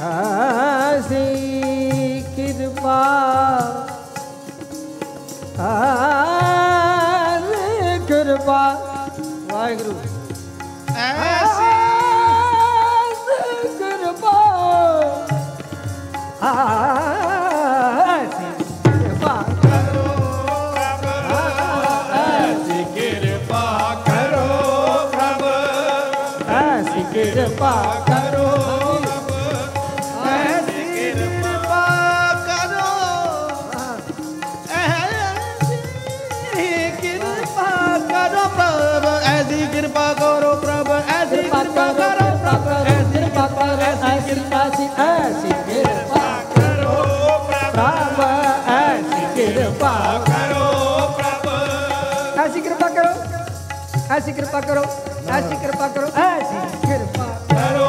Aziz. ਕਿਰਪਾ ਕਰੋ ਐਸੀ ਕਿਰਪਾ ਕਰੋ। ਐਸੀ ਕਿਰਪਾ ਕਰੋ।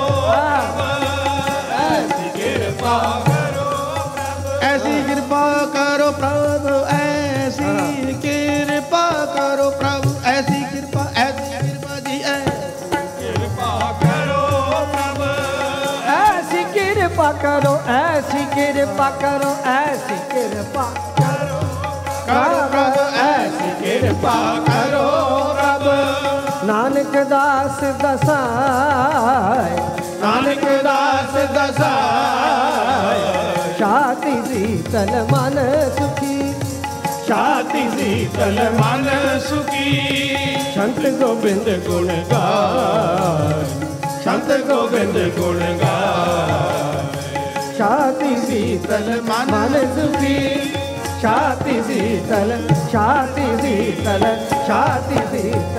ਐਸੀ ਕਿਰਪਾ ਕਰੋ ਪ੍ਰਭ। ਐਸੀ ਕਿਰਪਾ ਕਰੋ ਪ੍ਰਭ। ਐਸੀ ਕਿਰਪਾ ਕਰੋ ਪ੍ਰਭ। ਐਸੀ ਕਿਰਪਾ ਐਸੀ ਕਿਰਪਾ ਜੀ ਐ। ਕਿਰਪਾ ਕਰੋ ਪ੍ਰਭ। ਐਸੀ ਕਿਰਪਾ ਕਰੋ ਐਸੀ ਕਿਰਪਾ ਕਰੋ ਐਸੀ ਕਿਰਪਾ ਕਰੋ। ਕਰੋ ਪ੍ਰਭ। ਐਸੀ ਕਿਰਪਾ ਕਰੋ ਪ੍ਰਭ। ਨਾਨਕ ਦਾਸ ਦਸਾਏ ਨਾਨਕ ਦਾਸ ਦਸਾਏ। ਸ਼ਾਤੀ ਸੀਤਲ ਮਨ ਸੁਖੀ। ਸ਼ਾਤੀ ਸੀਤਲ ਮਨ ਸੁਖੀ। ਸੰਤ ਗੋਬਿੰਦ ਗੁਣ ਗਾਏ। ਸੰਤ ਗੋਬਿੰਦ ਗੁਣ ਗਾਏ। ਸ਼ਾਤੀ ਸੀਤਲ ਮਨ ਸੁਖੀ। ਸ਼ਾਤੀ ਤਲ ਸ਼ਾਤੀ ਸੀਤਲ ਸ਼ਾਤੀ ਸੀਤਲ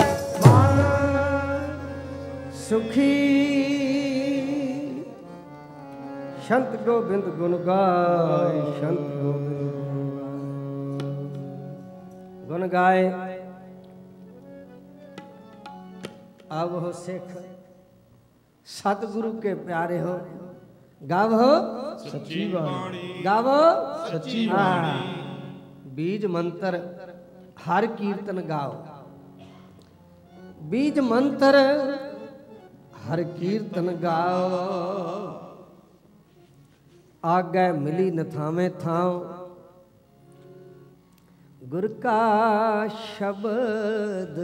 ਸੁਖੀ ਸ਼ੰਤ ਗੋਬਿੰਦ ਗੁਣ ਗਾਏ ਸ਼ੰਤ ਗੋਬਿੰਦ ਗੁਣ ਗਾਏ अब हो सिख सतगुरु के प्यारे हो गाव हो सच्ची वाणी गाव सच्ची वाणी बीज मंत्र हर कीर्तन गाओ बीज मंत्र ਹਰ ਕੀਰਤਨ ਗਾਓ। ਆਗੇ ਮਿਲੀ ਨਥਾਵੇਂ ਥਾਂ ਗੁਰ ਕਾ ਸ਼ਬਦ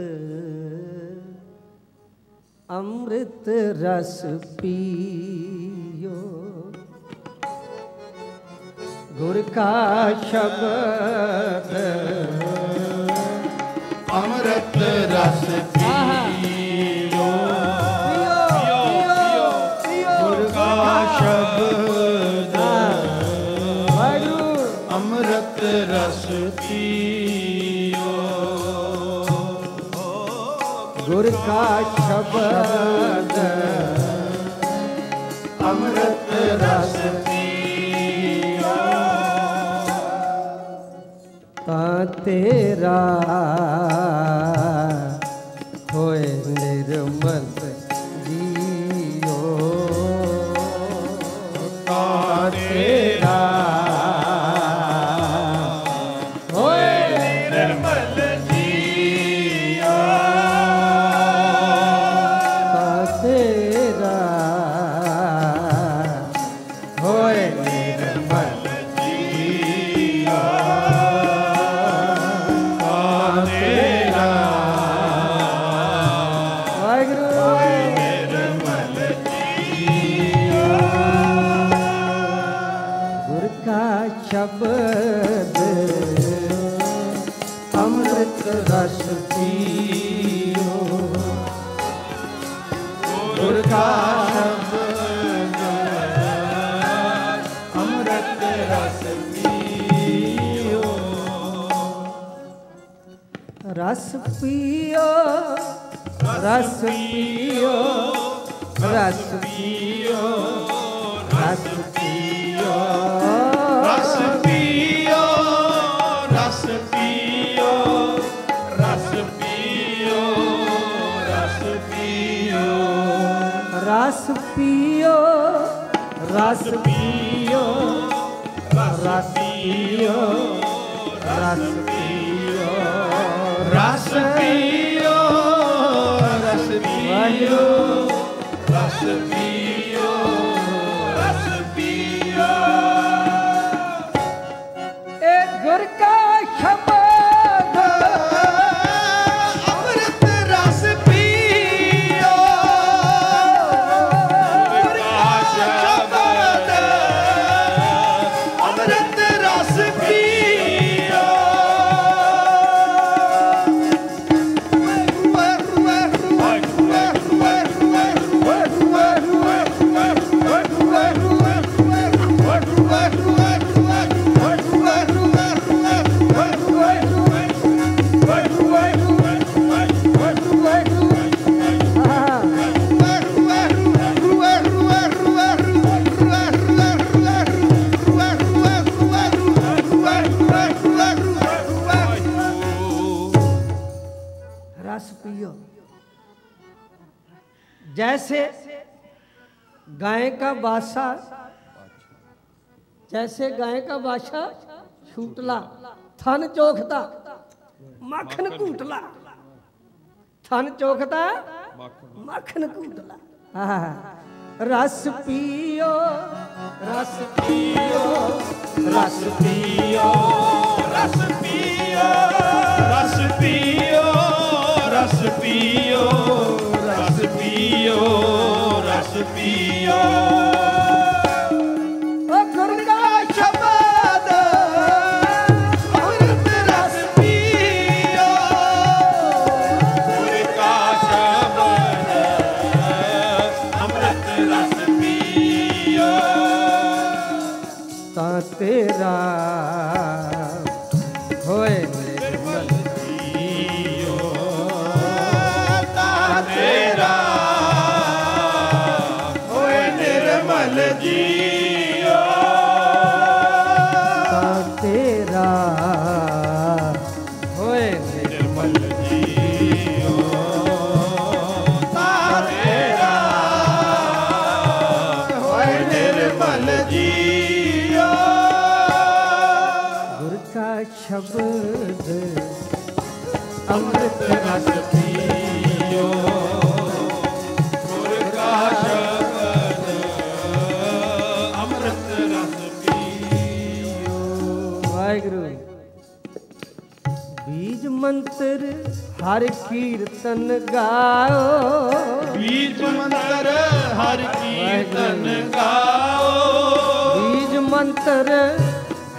ਅੰਮ੍ਰਿਤ ਰਸ ਪੀਓ। ਗੁਰ ਕਾ ਸ਼ਬਦ ਅੰਮ੍ਰਿਤ ਰਸ ਪੀਓ ਸ਼ਬਦ ਵਾਹਿਗੁਰੂ ਅੰਮ੍ਰਿਤ ਰਸ ਪੀਓ ਗੁਰ ਕਾ ਸ਼ਬਦ ਅੰਮ੍ਰਿਤ ਰਸ ਪੀਓ ਤਾਂ ਤੇਰਾ ਰਸ ਪੀਓ ਰਸ ਪੀਓ ਰਸ ਪੀਓ ਰਸ ਪੀਓ। ਰਸ ਪੀਓ ਰਸ ਪੀਓ ਰਸ ਪੀਓ ਰਸ ਪੀਓ। ਰਸ ਪੀਓ ਰਸ ਪੀਓ ਰਸ ਪੀਓ ਰਸ ਰਸ ਪੀਓ ਰਸ ਪੀਓ ਰਸ ਪੀਓ बादशाह जैसे गाय का बादशाह छूटला थन चोखता मखन कूटला। थन चोखता मखन कूटला। हाँ, हाँ, हाँ। रस पियो रस पियो रस पियो रस पियो रस पियो रस पियो रस पियो रस पियो। ਹਰ ਕੀਰਤਨ ਗਾਓ। ਬੀਜ ਮੰਤਰ ਹਰ ਕੀਰਤਨ ਗਾਓ। ਬੀਜ ਮੰਤਰ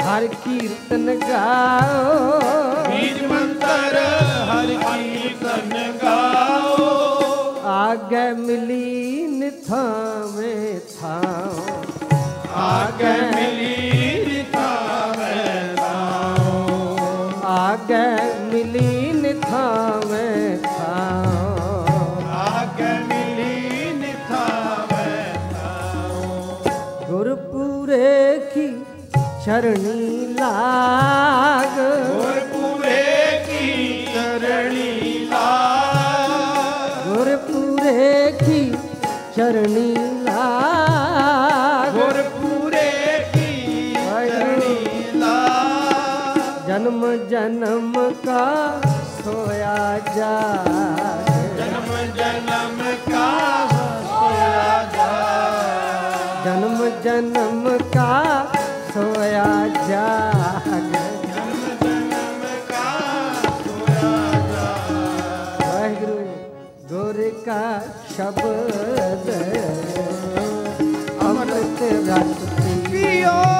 ਹਰ ਕੀਰਤਨ ਗਾਓ। ਬੀਜ ਮੰਤਰ ਹਰ ਕੀਰਤਨ ਗਾਓ। ਆਗੇ ਮਿਲੀ ਨਿਥਾਵੇਂ ਥਾਂ ਆਗੇ ਮਿਲੀ ਰਿਤਾਵੇਂ ਨਾਉ ਆਗੇ ਮਿਲੀ ਨਿਥਾਵੇ ਥਾਉ। ਆਗੇ ਮਿਲੀ ਨਿਥਾਵੇ ਥਾਉ। ਗੁਰ ਪੂਰੇ ਕੀ ਚਰਣੀ ਲਾਗ। ਗੁਰ ਪੂਰੇ ਕੀ ਚਰਣੀ ਲਾਗ। ਗੁਰ ਪੂਰੇ ਕੀ ਚਰਣੀ ਲਾਗ। ਗੁਰ ਪੂਰੇ ਕੀ ਚਰਣੀ ਲਾਗ। ਜਨਮ ਜਨਮ ਕਾ ਸੋਇਆ ਜਾਗ ਜਨਮ ਜਨਮ ਕਾ ਸੋਇਆ ਜਾ। ਜਨਮ ਜਨਮ ਕਾ ਸੋਇਆ ਜਾਗ ਜਨਮ ਜਨਮ ਕਾ ਸੋਇਆ ਜਾ। ਵਾਹਿਗੁਰੂ ਗੁਰ ਕਾ ਸ਼ਬਦ। ਅੰਮ੍ਰਿਤ ਰਸ ਪੀਓ।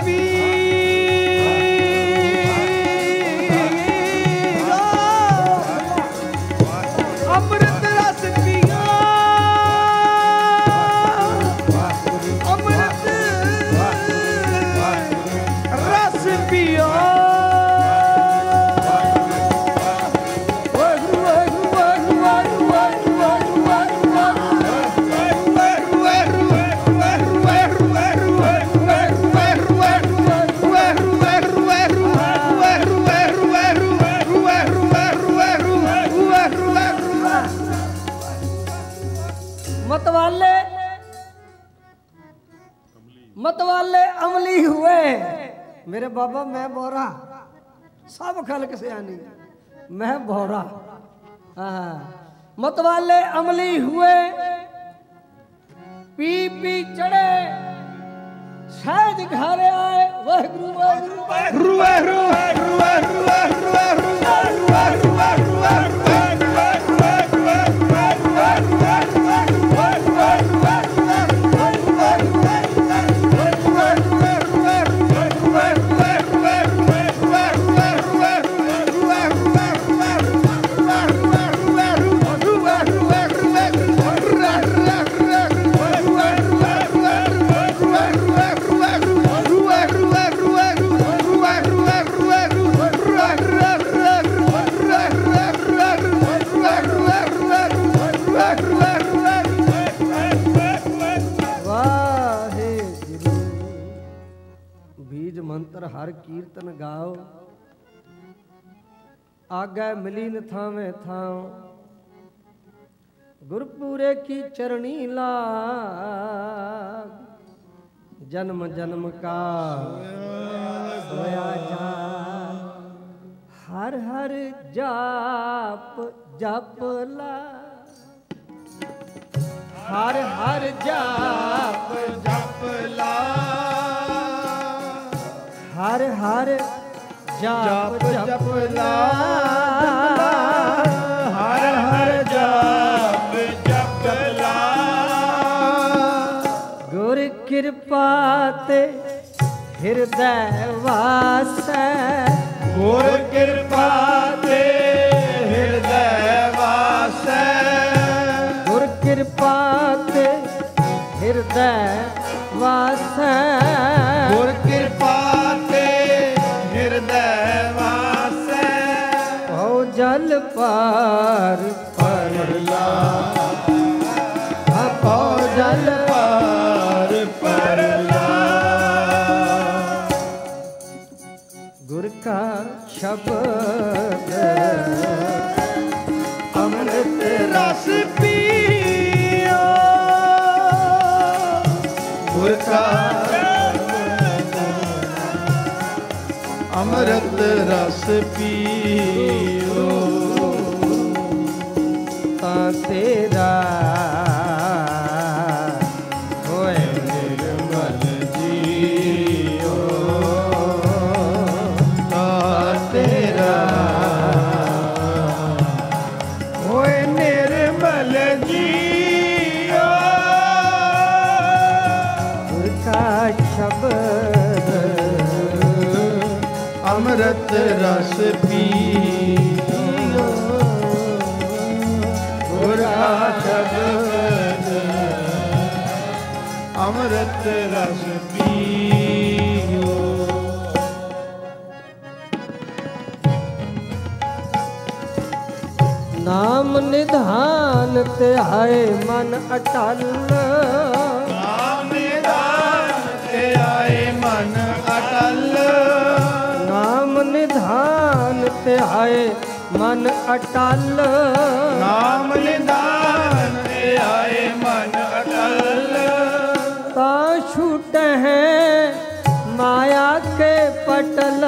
be. मेरे बाबा, मैं बोरा। सब खलक से आनी। मैं बोरा। हाँ। मतवाले अमली हुए। पी पी चढ़े। शायद घर आए। वह वाहगुरु। वाहगुरु वाहगुरु वाहगुरु वाहगुरु। ਕੀਰਤਨ ਗਾਓ ਆਗੈ ਮਿਲੀਨ ਥਾਵੇਂ ਥਾਉ। ਗੁਰਪੂਰੇ ਕੀ ਚਰਣੀ ਲਾ ਜਨਮ ਜਨਮ ਕਾ। ਹੋਇਆ ਜਾ ਹਰ ਹਰ ਜਾਪ ਜਪ ਲਾ ਹਰ ਹਰ ਜਾਪ ਜਪ ਲਾ ਹਰ ਹਰ ਜਪ ਜਪ ਲਾ। ਹਰ ਹਰ ਜਪ ਜਪ ਲਾ। ਗੁਰ ਕਿਰਪਾ ਤੇ ਹਿਰਦੈ ਵਾਸੈ। ਗੁਰ ਕਿਰਪਾ ਤੇ ਹਿਰਦੈ ਗੁਰ ਕਿਰਪਾ ਤੇ ਹਿਰਦੈ ਗੁਰ ਜਲ ਪਾਰ ਪਰਲਾ ਆਪੋ ਜਲ ਪਾਰ ਪਰਲਾ ਗੁਰ ਕਾ ਸ਼ਬਦ ਅੰਮ੍ਰਿਤ ਰਸ ਪੀਓ। ਗੁਰ ਕਾ ਅੰਮ੍ਰਿਤ ਰਸ ਪੀਓ। ਨਿਧਾਨ ਤੇ ਆਏ ਮਨ ਅਟਲ। ਨਾਮ ਨਿਦਾਨ ਤੇ ਆਏ ਮਨ ਅਟਲ। ਨਾਮ ਨਿਧਾਨ ਤੇ ਆਏ ਮਨ ਅਟਲ। ਨਾਮ ਨਿਦਾਨ ਤੇ ਆਏ ਮਨ ਅਟਲ। ਤਾਂ ਛੂਟੈ ਹੈ ਮਾਇਆ ਕੇ ਪਟਲ।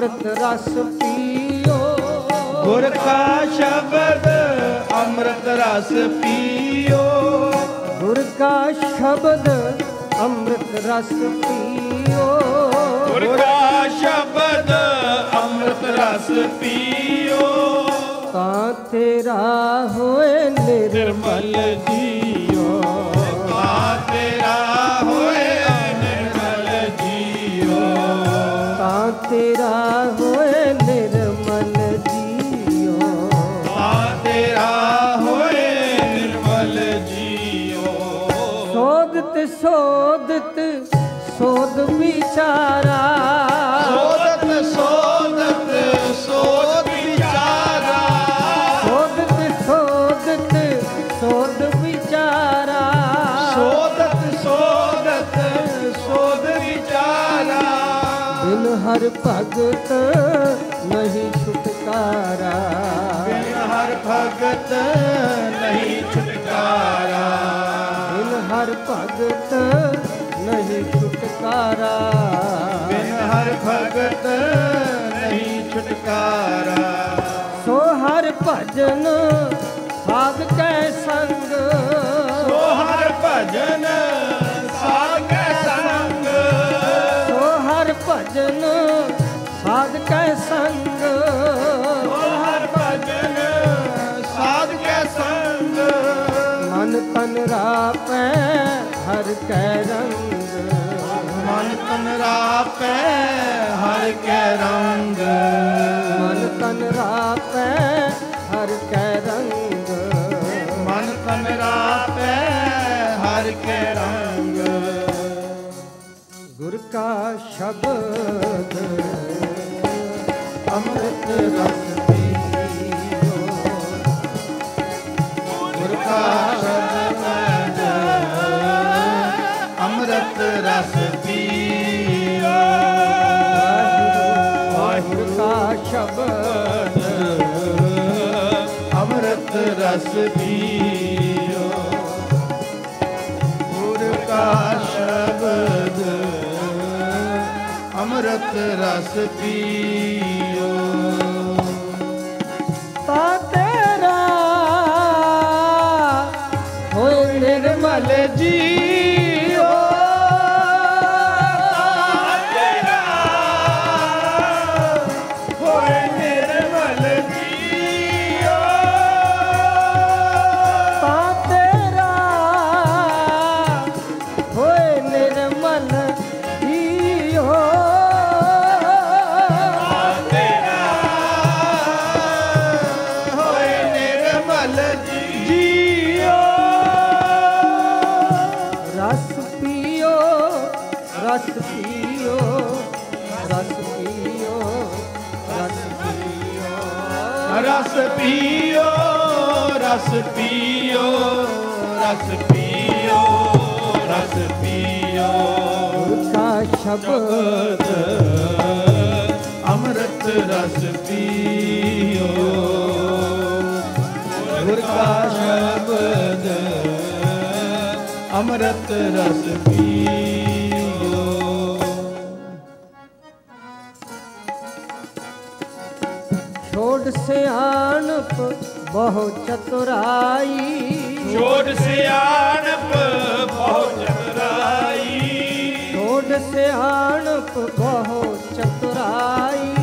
ਅੰਮ੍ਰਿਤ ਰਸ ਪੀਓ। ਗੁਰ ਕਾ ਸ਼ਬਦ ਅੰਮ੍ਰਿਤ ਰਸ ਪੀਓ। ਗੁਰ ਕਾ ਸ਼ਬਦ ਅੰਮ੍ਰਿਤ ਰਸ ਪੀਓ। ਗੁਰ ਕਾ ਸ਼ਬਦ ਅੰਮ੍ਰਿਤ ਰਸ ਪੀਓ। ਤਾਂ ਤੇਰਾ ਹੋਏ ਨਿਰਮਲ ਨਿਰਮਲ ਸੋਦਤ ਸੋਦ ਵਿਚਾਰਾ। ਸੋਦਤ ਸੋਦਤ ਸੋਦ ਵਿਚਾਰਾ। ਸੋਦਤ ਸੋਦਤ ਸੋਦ ਵਿਚਾਰਾ। ਸੋਦਤ ਸੋਦਤ ਸੋਦ ਵਿਚਾਰਾ। ਬਿਨ ਹਰ ਭਗਤ ਨਹੀਂ ਛੁਟਕਾਰਾ। ਬਿਨ ਹਰ ਭਗਤ ਨਹੀਂ ਛੁਟਕਾਰਾ। ਹਰ ਭਗਤ ਨਹੀਂ ਛੁਟਕਾਰਾ। ਬਿਨ ਹਰ ਭਗਤ ਨਹੀਂ ਛੁਟਕਾਰਾ। ਸੋ ਹਰ ਭਜਨ ਸਾਧ ਕੈ ਸੰਗ ਕੈ ਰੰਗ। ਮਨ ਤਨ ਰਾਪੈ ਹਰ ਕੈ ਰੰਗ। ਮਨ ਤਨ ਰਾਪੈ ਹਰ ਕੈ ਰੰਗ। ਮਨ ਤਨ ਰਾਪੈ ਹਰ ਕੈ ਰੰਗ। ਗੁਰ ਕਾ ਸ਼ਬਦ ਅੰਮ੍ਰਿਤ ਰਸ ਰਸ ਪੀਓ। ਗੁਰ ਕਾ ਸ਼ਬਦ ਅੰਮ੍ਰਿਤ ਰਸ ਪੀਓ। ਰਸ ਪੀਓ ਰਸ ਪੀਓ ਰਸ ਪੀਓ। ਕਾ ਸ਼ਬਦ। ਅੰਮ੍ਰਿਤ ਰਸ ਪੀਓ। ਗੁਰ ਕਾ ਸ਼ਬਦ। ਅੰਮ੍ਰਿਤ ਰਸ ਪੀਓ। ਬਹੁ ਚਤੁਰਾਈ। ਛੋੜ ਸਿਆਣਪ ਬਹੁਤ ਚਤਰਾਈ। ਛੋੜ ਸਿਆਣਪ ਬਹੁ ਚਤੁਰਾਈ।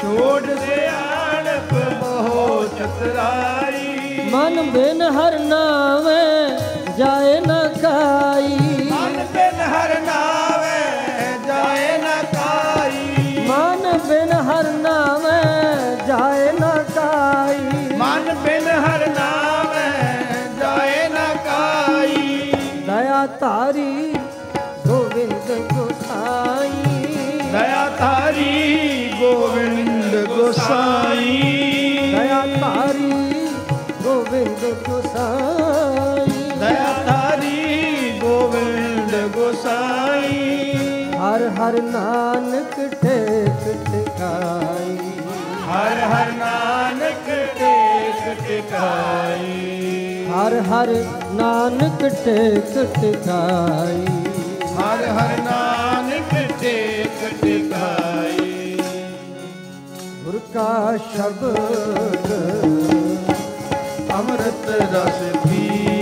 ਛੋੜ ਸਿਆਣਪ ਬਹੁਤ ਚਤਰਾਈ। ਮਨ ਬਿਨ ਹਰ ਨਾਵੇਂ ਜਾਏ ਨ ਕਾਈ ਮਨ ਬਿਨ ਹਰ ਨਾਵੇ ਜਾਏ ਨ ਕਾਈ। ਦਇਆ ਧਾਰੀ ਗੋਵਿੰਦ ਗੋਸਾਈ। ਦਇਆ ਧਾਰੀ ਗੋਵਿੰਦ ਗੋਸਾਈ। ਦਇਆ ਧਾਰੀ ਗੋਵਿੰਦ ਗੋਸਾਈ। ਦਇਆ ਧਾਰੀ ਗੋਵਿੰਦ ਗੋਸਾਈ। ਹਰ ਹਰ ਨਾਨਕ ਟੇਕ ਟਿਕਾਈ ਹਰ ਹਰ ਟਿਕਾਈ। ਹਰ ਹਰ ਨਾਨਕ ਟੇਕ ਟਿਕਾਈ। ਹਰ ਹਰ ਨਾਨਕ ਟੇਕ ਟਿਕਾਈ। ਗੁਰ ਕਾ ਸ਼ਬਦ ਅੰਮ੍ਰਿਤ ਰਸ ਪੀਓ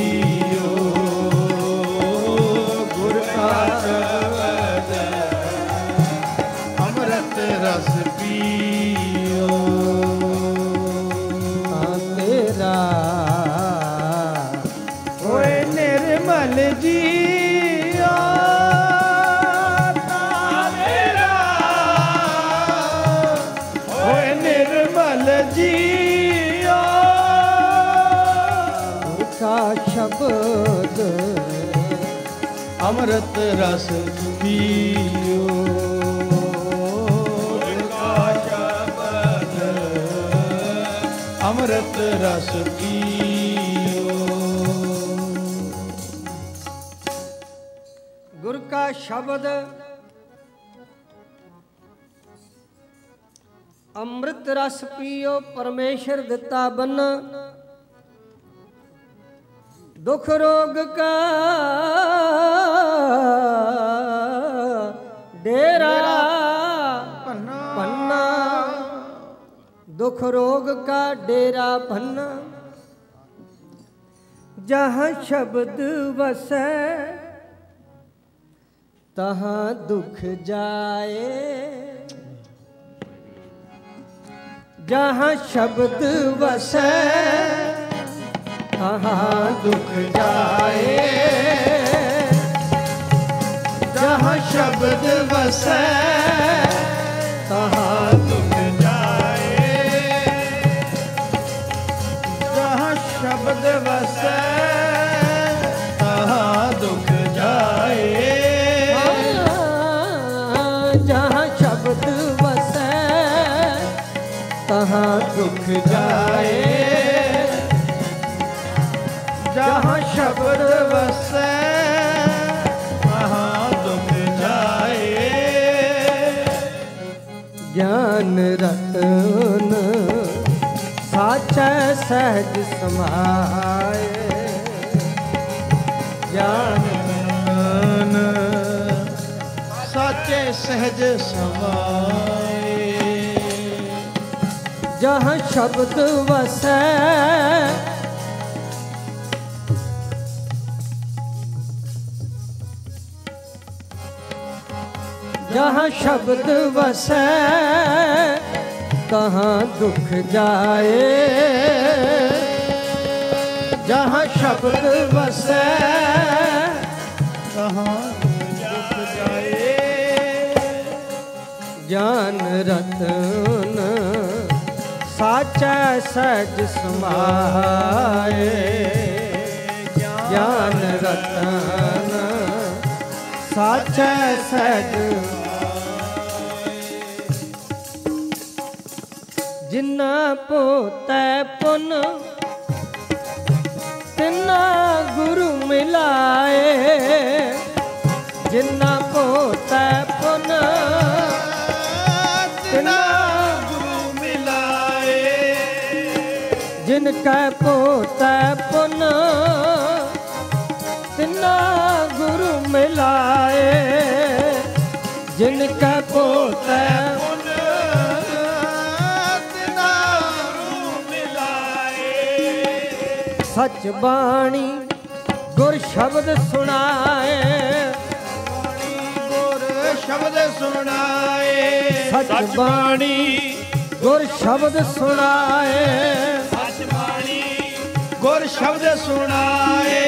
ਅੰਮ੍ਰਿਤ ਰਸ ਪੀਓ। ਅੰਮ੍ਰਿਤ ਰਸ ਪੀਓ। ਗੁਰ ਕਾ ਸ਼ਬਦ ਅੰਮ੍ਰਿਤ ਰਸ ਪੀਓ, ਪਰਮੇਸ਼ਰ ਦਿੱਤਾ ਬੰਨ ਦੁਖ ਰੋਗ ਕਾ ਡੇਰਾ ਪੰਨਾ ਦੁਖ ਰੋਗ ਕਾ ਡੇਰਾ ਪੰਨਾ ਜਹਾਂ ਸ਼ਬਦ ਵਸੈ ਤਹਾਂ ਦੁਖ ਜਾਏ। ਜਹਾਂ ਸ਼ਬਦ ਵਸੈ कहाँ दुख जाए जहाँ शब्द बसे कहाँ दुख जाए जहाँ शब्द बसे कहाँ दुख जाए जहाँ शब्द बसे कहाँ दुख जाए ਸਹਿਜ ਸਮਾਏ। ਗਿਆਨ ਸਾਚੇ ਸਹਿਜ ਸਮਾਏ। ਜਹਾਂ ਸ਼ਬਦ ਵਸੈ, ਜਹਾਂ ਸ਼ਬਦ ਵਸੈ ਕਹਾਂ ਦੁਖ ਜਾਏ। ਜਹਾਂ ਸ਼ਬਦ ਵਸੈ ਕਹਾਂ ਦੁਖ ਜਾਏ ਗਿਆਨ ਰਤਨ ਸਾਚੈ ਸਹਿਜ ਸਮਾਏ ਗਿਆਨ ਰਤਨ ਸਾਚੈ ਸਹਿਜ ਜਿਨਾ ਪੋਤੈ ਤਿਨਾ ਗੁਰੂ ਮਿਲਾਏ ਜਿਨਾ ਪੋਤੈ ਪੁਨ ਤਿਨਾ ਗੁਰੂ ਮਿਲਾਏ। ਜਿਨ ਕੈ ਪੋਤੈ ਪੁਨ ਤਿਨਾ ਗੁਰੂ ਮਿਲਾਏ ਜਿਨ ਕੈ ਪੋਤੈ ਪੁਨ ਸਚ ਬਾਣੀ ਗੁਰ ਸ਼ਬਦ ਸੁਣਾਏ। ਗੁਰ ਸ਼ਬਦ ਸੁਣਾਏ। ਸਚ ਬਾਣੀ ਗੁਰ ਸ਼ਬਦ ਸੁਣਾਏ। ਸੱਚ ਬਾਣੀ ਗੁਰ ਸ਼ਬਦ ਸੁਣਾਏ।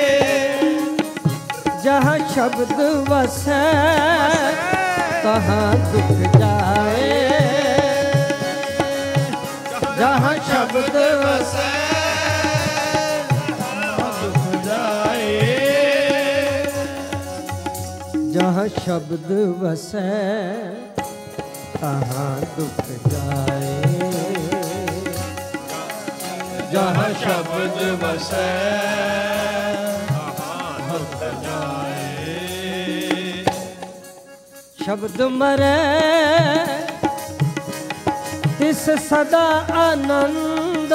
ਜਹਾਂ ਸ਼ਬਦ ਵਸੈ ਤਹਾਂ ਦੁਖ ਜਾਏ। ਜਹਾਂ ਸ਼ਬਦ ਵਸੈ ਜਹਾਂ ਸ਼ਬਦ ਵਸੈ, ਤਹਾਂ ਦੁਖ ਜਾਏ। ਜਹ ਸ਼ਬਦ ਵਸੈ ਦੁਖ ਜਾਏ। ਸ਼ਬਦ ਮਰੈ, ਤਿਸ ਸਦਾ ਆਨੰਦ।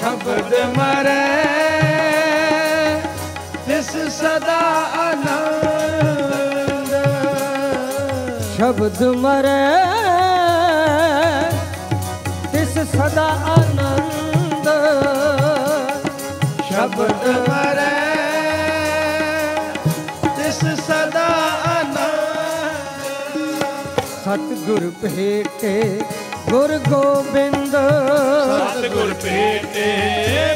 ਸ਼ਬਦ ਮਰੈ, ਤਿਸ ਸਦਾ ਆਨੰਦ। ਸ਼ਬਦ ਮਰੈ। ਤਿਸ ਸਦਾ ਆਨੰਦ। ਸ਼ਬਦ ਮਰੈ। ਤਿਸ ਸਦਾ ਆਨੰਦ। ਸਤਿਗੁਰ ਭੇਟੇ ਗੁਰ ਗੋਬਿੰਦ। ਸਤਿਗੁਰ ਭੇਟੇ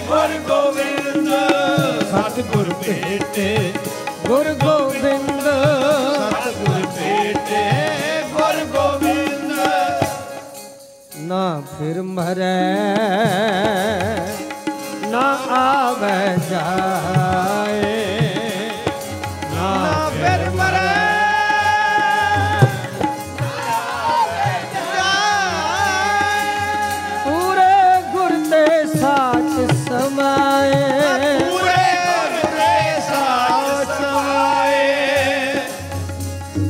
ਗੁਰ ਗੋਬਿੰਦ। ਸਤਿਗੁਰ ਭੇਟੇ ਗੁਰ ਗੋਬਿੰਦ। ਸਤਿਗੁਰ ਭੇਟੇ ਨਾ ਫਿਰ ਮਰੈ ਨਾ ਆਵੇ ਜਾਏ। ਨਾ ਫਿਰ ਮਰੈ ਪੂਰੇ ਗੁਰ ਤੇ ਸਾਚ ਸਮਾਏ। ਪੂਰੇ ਗੁਰ ਦੇ ਸਾਥ ਸਮਾਏ।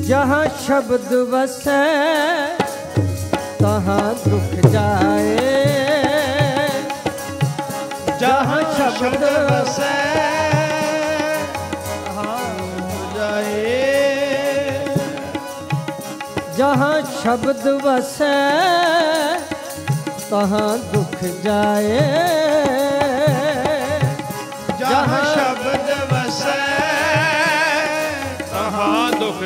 ਜਹਾਂ ਸ਼ਬਦ ਵਸੈ ਤਹਾਂ ਦੁਖ ਜਾਏ ਜਹਾਂ ਸ਼ਬਦ ਵਸੈ ਹਾਂ ਜਾਏ ਜਹਾਂ ਸ਼ਬਦ ਵਸੈ ਤਹਾਂ ਦੁਖ ਜਾਏ ਜਹਾਂ ਸ਼ਬਦ ਵਸੈ ਤਹਾਂ ਦੁਖ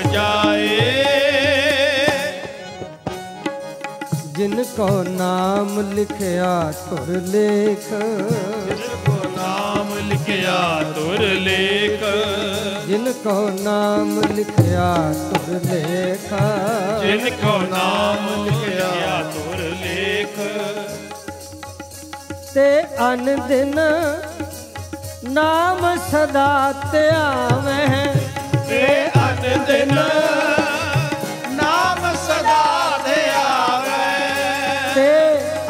ਜਿਨ ਕੋ ਨਾਮ ਲਿਖਿਆ ਤੁਰ ਲੇਖ। ਜਿਸ ਕੋ ਨਾਮ ਲਿਖਿਆ ਤੁਰ ਲੇਖ। ਜਿਨ ਕੋ ਨਾਮ ਲਿਖਿਆ ਤੁਰ ਲੇਖ। ਜਿਨ ਕੋ ਨਾਮ ਲਿਖਿਆ ਤੁਰ ਲੇਖ। ਤੇ ਅਨ ਦਿਨ ਨਾਮ ਸਦਾ ਧਿਆਵਹਿ ਤੇ ਅਨ ਦਿਨ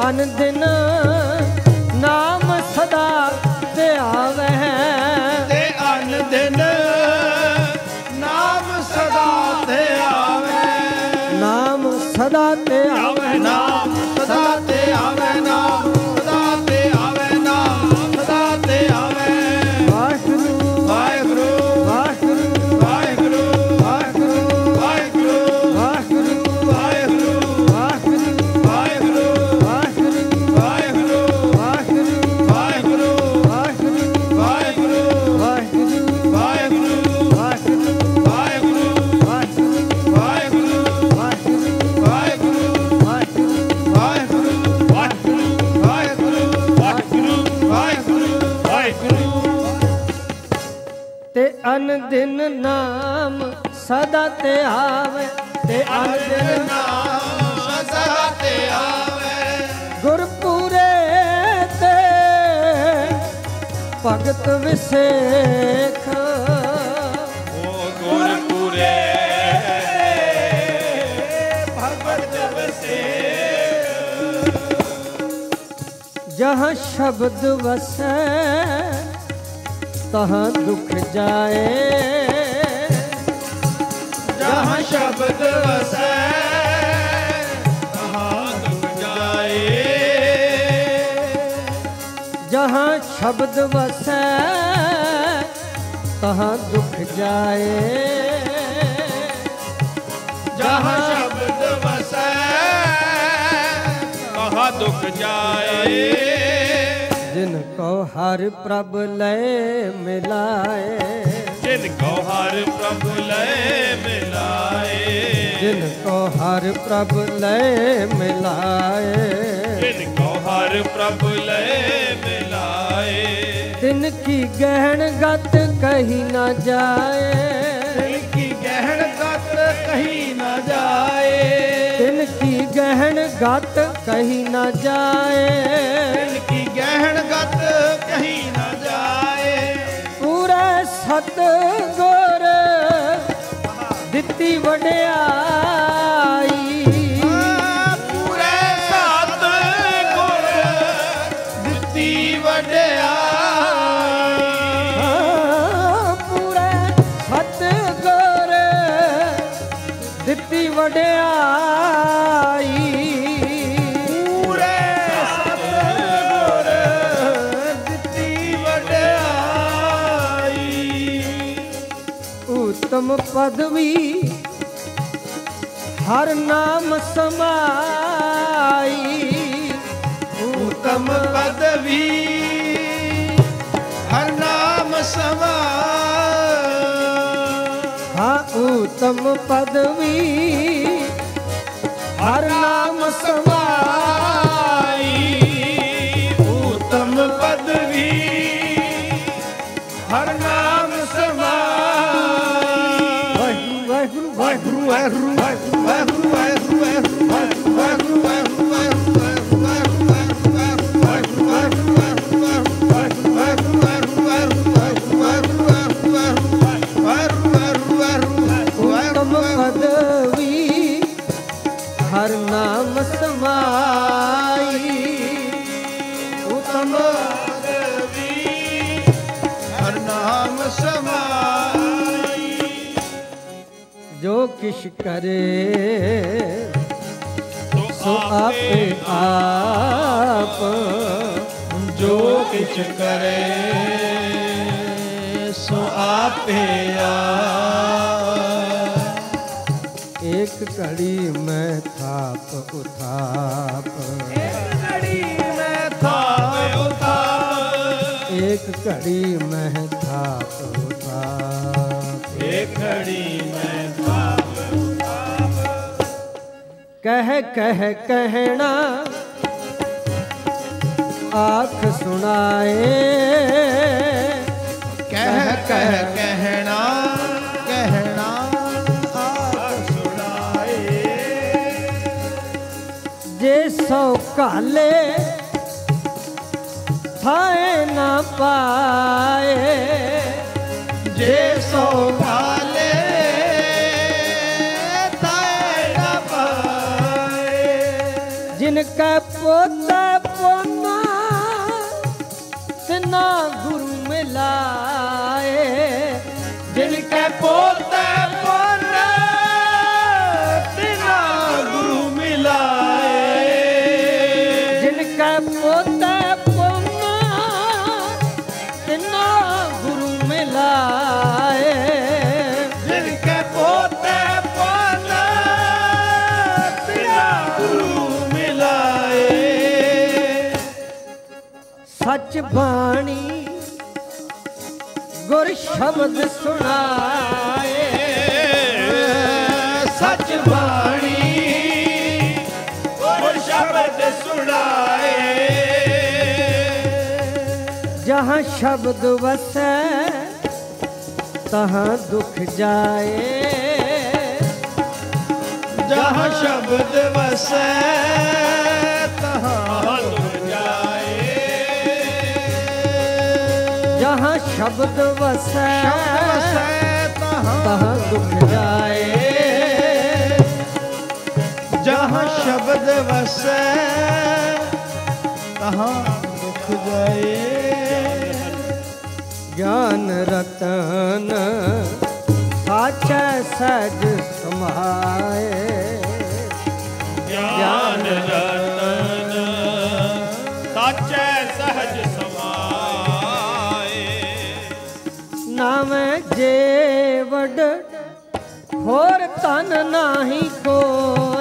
ਤੇ ਆਵੇ ਤੇ ਅਨ ਦਿਨ ਨਾਮ ਸਦਾ ਤੇ ਆਵੇ ਗੁਰਪੂਰੇ ਤੇ ਭਗਤ ਵਿਸੇਖ। ਗੁਰਪੁਰੇ ਭਗਤ ਵਸੇ ਜਹਾਂ ਸ਼ਬਦ ਵਸੈ ਤਹਾਂ ਦੁਖ ਜਾਏ। ਸ਼ਬਦ ਵਸੈ ਤਹਾਂ ਦੁਖ ਜਾਏ। ਜਹਾਂ ਸ਼ਬਦ ਵਸੈ ਤਹਾਂ ਦੁਖ ਜਾਏ। ਜਹਾਂ ਸ਼ਬਦ ਵਸੈ ਕਹਾ ਦੁਖ ਜਾਏ। ਜਿਨ ਕੋ ਹਰ ਪ੍ਰਭ ਲੈ ਮਿਲਾਏ। जिनको हर प्रभु लय मिलाए। जिनको हर प्रभु लय मिलाए। जिनको हर प्रभु लय मिलाए। तिनकी गहन गत कहीं न जाए। तिनकी गहन गत कहीं न जाए। तिनकी गहन गत कहीं न जाए। ਸਤ ਗੁਰ ਦਿੱਤੀ ਵਡਿਆਈ। ਉਤਮ ਪਦਵੀ ਹਰ ਨਾਮ ਸਮਾਈ ਉਤਮ ਪਦਵੀ ਹਰ ਨਾਮ ਸਮਾ ਹਾਂ ਉਤਮ ਪਦਵੀ ਹਰ ਨਾਮ ਸਮਾਈ Ru, ru, ru. ਕਰੇ। ਸੋ ਆਪੇ ਆਪ ਜੋ ਕਿਛ ਕਰੇ। ਸੋ ਆਪੇ ਆ ਇੱਕ ਘੜੀ ਮੈਂ ਥਾਪ ਉਥਾਪ। ਘੜੀ ਮੈਂ ਥਾਪ ਉਤਾਪ ਇੱਕ ਘੜੀ ਮੈਂ ਕਹਿ ਕਹਿ ਕਹਿਣਾ। ਆਖ ਸੁਣਾਏ। ਕਹਿ ਕਹਿ ਕਹਿਣਾ ਕਹਿਣਾ ਆਖ ਸੁਣਾਏ। ਜੇ ਸੋ ਕਾਲੇ ਥਾਏ ਨਾ ਪਾਏ ਜੇ ਸੋ ਸੱਚ ਬਾਣੀ ਗੁਰ ਸ਼ਬਦ ਸੁਣਾਏ। ਸੱਚ ਬਾਣੀ ਗੁਰ ਸ਼ਬਦ ਸੁਣਾਏ। ਜਹਾਂ ਸ਼ਬਦ ਵਸੈ, ਤਹਾਂ ਦੁਖ ਜਾਏ। ਜਹਾਂ ਸ਼ਬਦ ਵਸੈ ਜਹਾਂ ਸ਼ਬਦ ਵਸੈ ਸ਼ਬਦ ਵਸੈ ਤਹਾਂ ਤਹਾਂ ਦੁਖ ਜਾਏ। ਜਹਾਂ ਸ਼ਬਦ ਵਸੈ ਤਹਾਂ ਦੁਖ ਜਾਏ। ਗਿਆਨ ਰਤਨ ਸਾਚੈ ਸਜ ਸਮਾਏ ਗਿਆਨ ਰਤਨ ਹੋਰ ਧਨ ਨਹੀਂ ਕੋ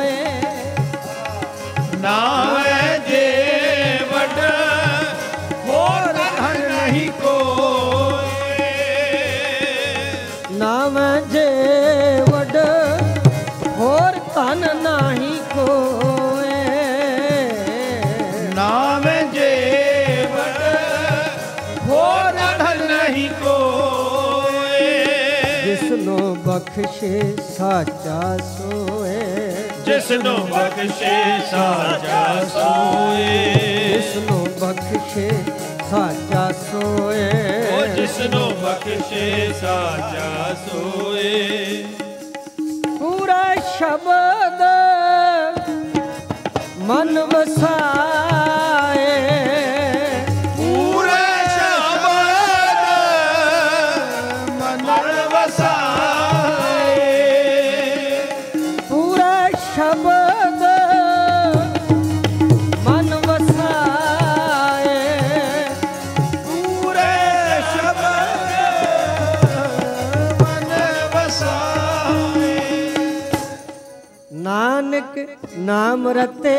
ਬਖਸ਼ੇ ਸਾਚਾ ਸੋਏ। ਜਿਸ ਨੂੰ ਬਖਸ਼ੇ ਸਾਜਾ ਸੋਏ। ਜਿਸ ਨੂੰ ਬਖਸ਼ੇ ਸਾਚਾ ਸੋਏ। ਉਹ ਜਿਸ ਨੂੰ ਬਖਸ਼ੇ ਸਾਜਾ ਸੋਏ। ਪੂਰਾ ਸ਼ਬਦ ਮਨ ਵਸਾਏ ਅੰਮ੍ਰਿਤੇ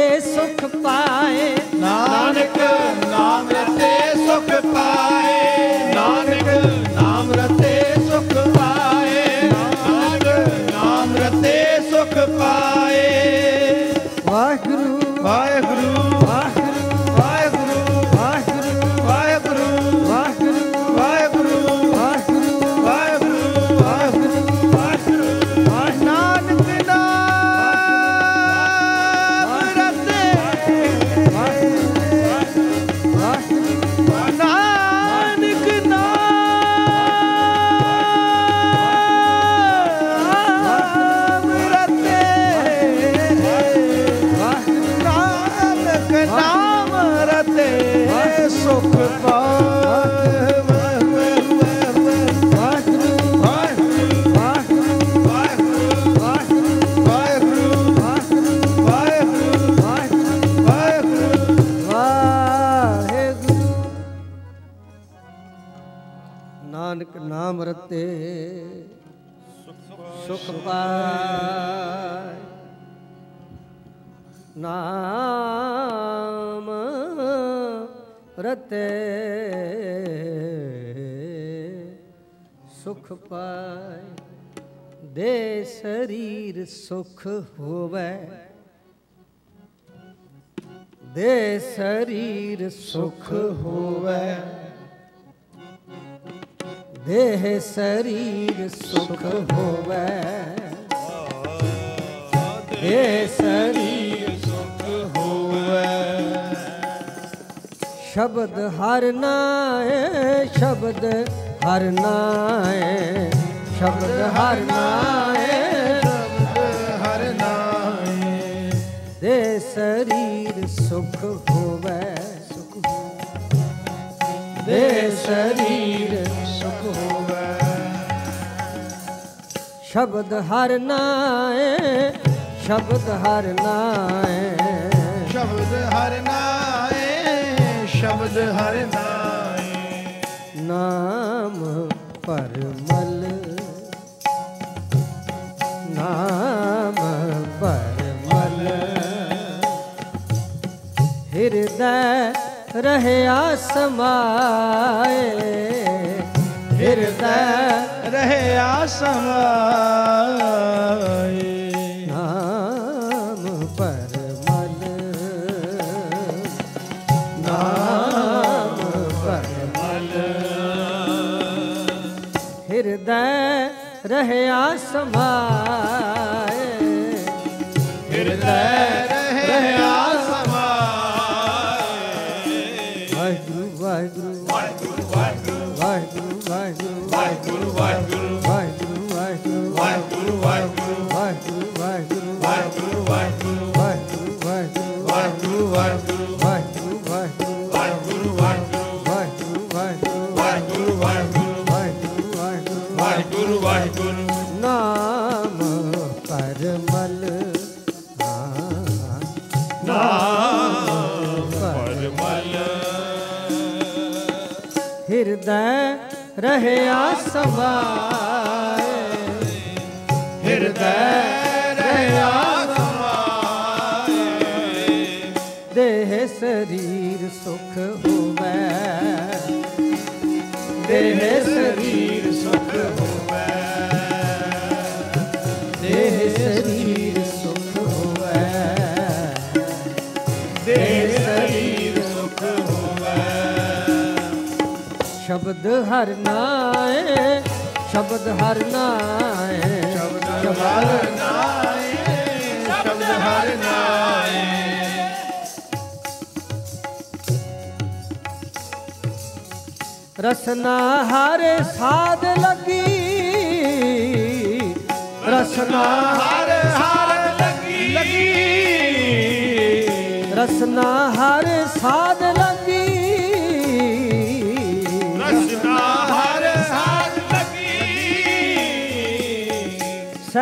ਸੁਖ ਹੋਵੇ। ਦੇ ਸਰੀਰ ਸੁਖ ਹੋਵੇ। ਦੇਹ ਸਰੀਰ ਸੁਖ ਹੋਵੇ। ਦੇਹ ਸਰੀਰ ਸੁਖ ਹੋਵੇ। ਸ਼ਬਦ ਹਰ ਨਾਏ, ਸ਼ਬਦ ਹਰ ਨਾਏ, ਸ਼ਬਦ ਹਰ ਨਾਏ। ਦੇ ਸਰੀਰ ਸੁਖ ਹੋਵੇ। ਸੁਖ ਦੇ ਸਰੀਰ ਸੁਖ ਹੋਵੇ। ਸ਼ਬਦ ਹਰ ਨਾਏ ਸ਼ਬਦ ਹਰ ਨਾਏ। ਸ਼ਬਦ ਹਰ ਨਾਏ ਸ਼ਬਦ ਹਰ ਨਾਏ। ਨਾਮ ਪਰਮਲ ਨਾਮ ਹਿਰਦੈ ਰਹਿਆ ਸਮਾਏ ਹਿਰਦੈ ਰਹਿਆ ਸਮਾਏ। ਨਾਮ ਪਰਮਲ ਨਾਮ ਪਰਮਲ। ਹਿਰਦੈ ਰਹਿਆ ਸਮਾਏ। ਹਿਰਦੈ ਰਹਿਆ ਸਮਾਏ। ਹਿਰਦੈ ਰਹਿਆ ਸਮਾਏ। ਦੇਹ ਸਰੀਰ ਸੁਖ ਹੋਵੇ। ਦੇਹ ਸਰੀਰ ਸੁਖ ਹੋਵੇ ਸ਼ਬਦ ਹਰ ਨਾਏ ਸ਼ਬਦ ਹਰ ਨਾਏ ਸ਼ਬਦ ਹਰ ਨਾਏ ਸ਼ਬਦ ਹਰ ਨਾਏ। ਰਸਨਾ ਹਰ ਸਾਧ ਲਗੀ ਰਸਨਾ ਹਰ ਹਰ ਲੱਗੀ। ਰਸਨਾ ਹਰ ਸਾਧ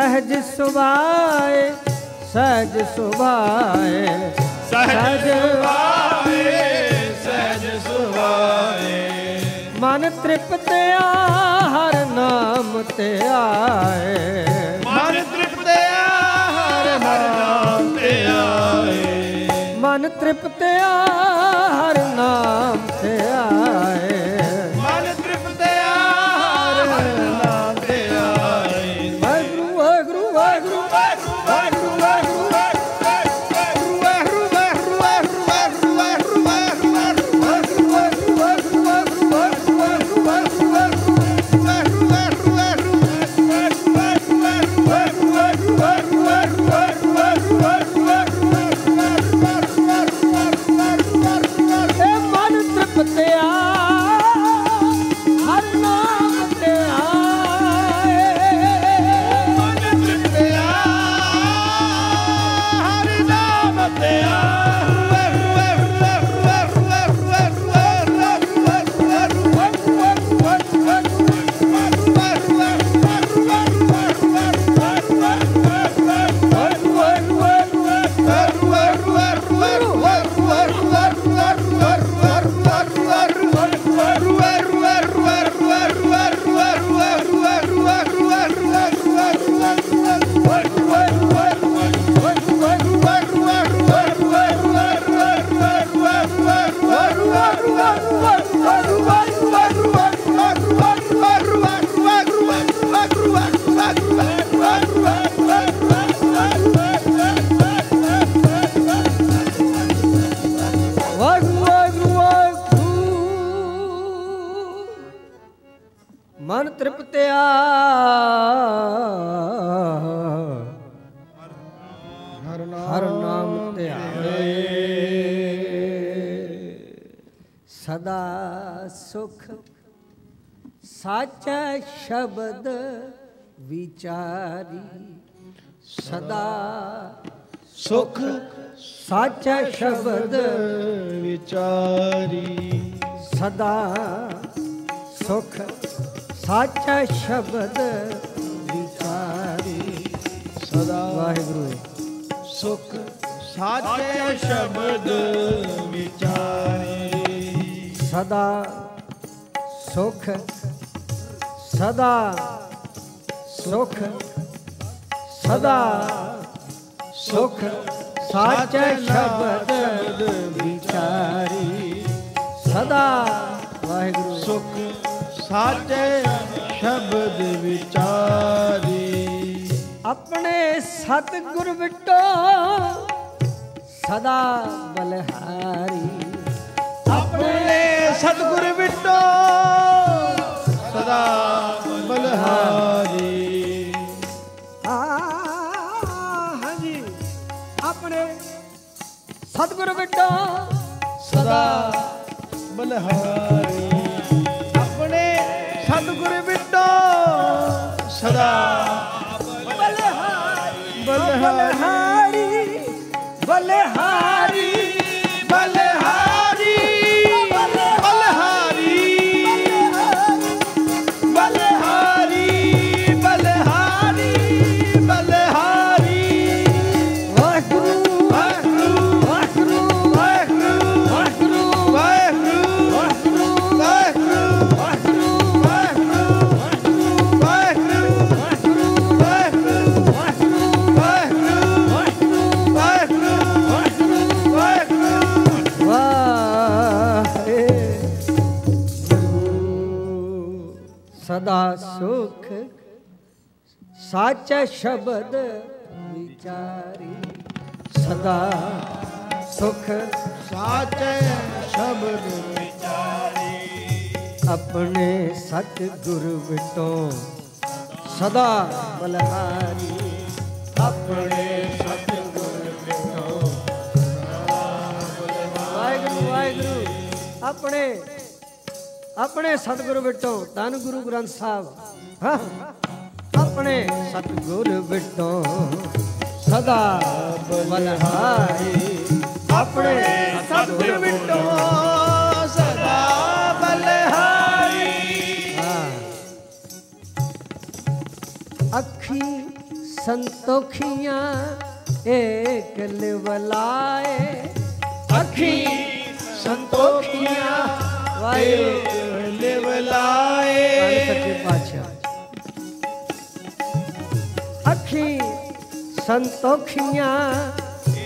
ਸਹਜ ਸੁਭਾਏ ਸਹਜ ਸੁਭਾਏ। ਸਹਜ ਸੁਭਾਏ ਸਹਜ ਸੁਭਾਏ। ਮਨ ਤ੍ਰਿਪਤਿਆ ਹਰ ਨਾਮ ਤੇ ਆਏ। ਮਨ ਤ੍ਰਿਪਤਿਆ ਹਰ ਨਾਮ ਤੇ ਆਏ। ਮਨ ਤ੍ਰਿਪਤਿਆ ਹਰ ਨਾਮ ਤੇ ਆਏ। ਸਾਚਾ ਸ਼ਬਦ ਵਿਚਾਰੀ ਸਦਾ ਸੁਖ ਸਾਚਾ ਸ਼ਬਦ ਵਿਚਾਰੀ ਸਦਾ ਸੁਖ ਸਾਚਾ ਸ਼ਬਦ ਵਿਚਾਰੀ ਸਦਾ ਵਾਹਿਗੁਰੂ ਸੁਖ ਸਾਚੇ ਸ਼ਬਦ ਵਿਚਾਰੀ ਸਦਾ ਸੁਖ ਸਦਾ ਸੁਖ ਸਦਾ ਸੁਖ ਸਾਚਾ ਸ਼ਬਦ ਵਿਚਾਰੀ। ਸਦਾ ਵਾਹਿਗੁਰੂ। ਸੁਖ ਸਾਚੇ ਸ਼ਬਦ ਵਿਚਾਰੀ। ਆਪਣੇ ਸਤਿਗੁਰ ਵਿਟੋ ਸਦਾ ਬਲਹਾਰੀ। ਆਪਣੇ ਸਤਿਗੁਰ ਵਿਟੋ ਸਦਾ ਰਾਜੀ ਆਪਣੇ ਸਤਿਗੁਰ ਬਿੱਟਾ ਸਦਾ ਬਲਹਾਰੀ। ਆਪਣੇ ਸਤਿਗੁਰ ਬਿੱਟਾ ਸਦਾ ਬਲਹਾਰੀ। ਬਲਹਾਰੀ। ਸਾਚਾ ਸ਼ਬਦ ਵਿਚਾਰੀ, ਸਦਾ ਸੁਖ ਸਾਚੇ ਸ਼ਬਦ ਵਿਚਾਰੀ। ਆਪਣੇ ਸਤ ਗੁਰ ਵਿਟੋਂ ਸਦਾ ਬਲਹਾਰੀ। ਆਪਣੇ ਸਤ ਗੁਰ ਵਿਟੋਂ ਵਾਹਿਗੁਰੂ ਵਾਹਿਗੁਰੂ। ਆਪਣੇ ਆਪਣੇ ਸਤਿਗੁਰੂ ਵਿਟੋਂ ਧੰਨ ਗੁਰੂ ਗ੍ਰੰਥ ਸਾਹਿਬ। ਹਾਂ। ਆਪਣੇ ਸਤਿਗੁਰ ਵਿਟੋਂ ਸਦਾ ਬਲਹਾਰੀ ਆਪਣੇ ਸਤਿਗੁਰ ਵਿਟੋ ਸਦਾ ਬਲਹਾਰੀ ਹਾਂ। ਅੱਖੀ ਸੰਤੋਖੀਆਂ ਏਕ ਲਿਵਲਾਏ। ਅੱਖੀ ਸੰਤੋਖੀਆਂ ਵਾਹਿਗੁਰੂ ਲਿਵ ਧੰਨ ਲਾਏ ਸੱਚੇ ਪਾਤਸ਼ਾਹ। सखी संतोखिया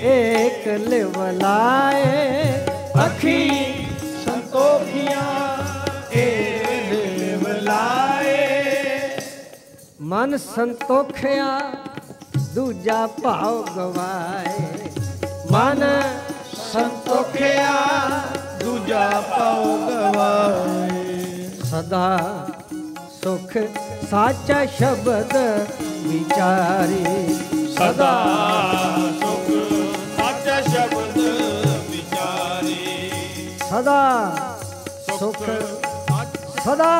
एक लेवलाए अखी संतोखिया एक लेवलाए मन संतोखिया दूजा पाव गवाए मन ਸੰਤੋਖਿਆ ਦੂਜਾ ਪਾਉ ਗਵਾਏ ਸਦਾ ਸੁਖ ਸਾਚਾ ਸ਼ਬਦ ਵਿਚਾਰੀ। ਸਦਾ ਸੁਖ ਸਾਚਾ ਸ਼ਬਦ ਵਿਚਾਰੀ। ਸਦਾ ਸੁਖ ਸਦਾ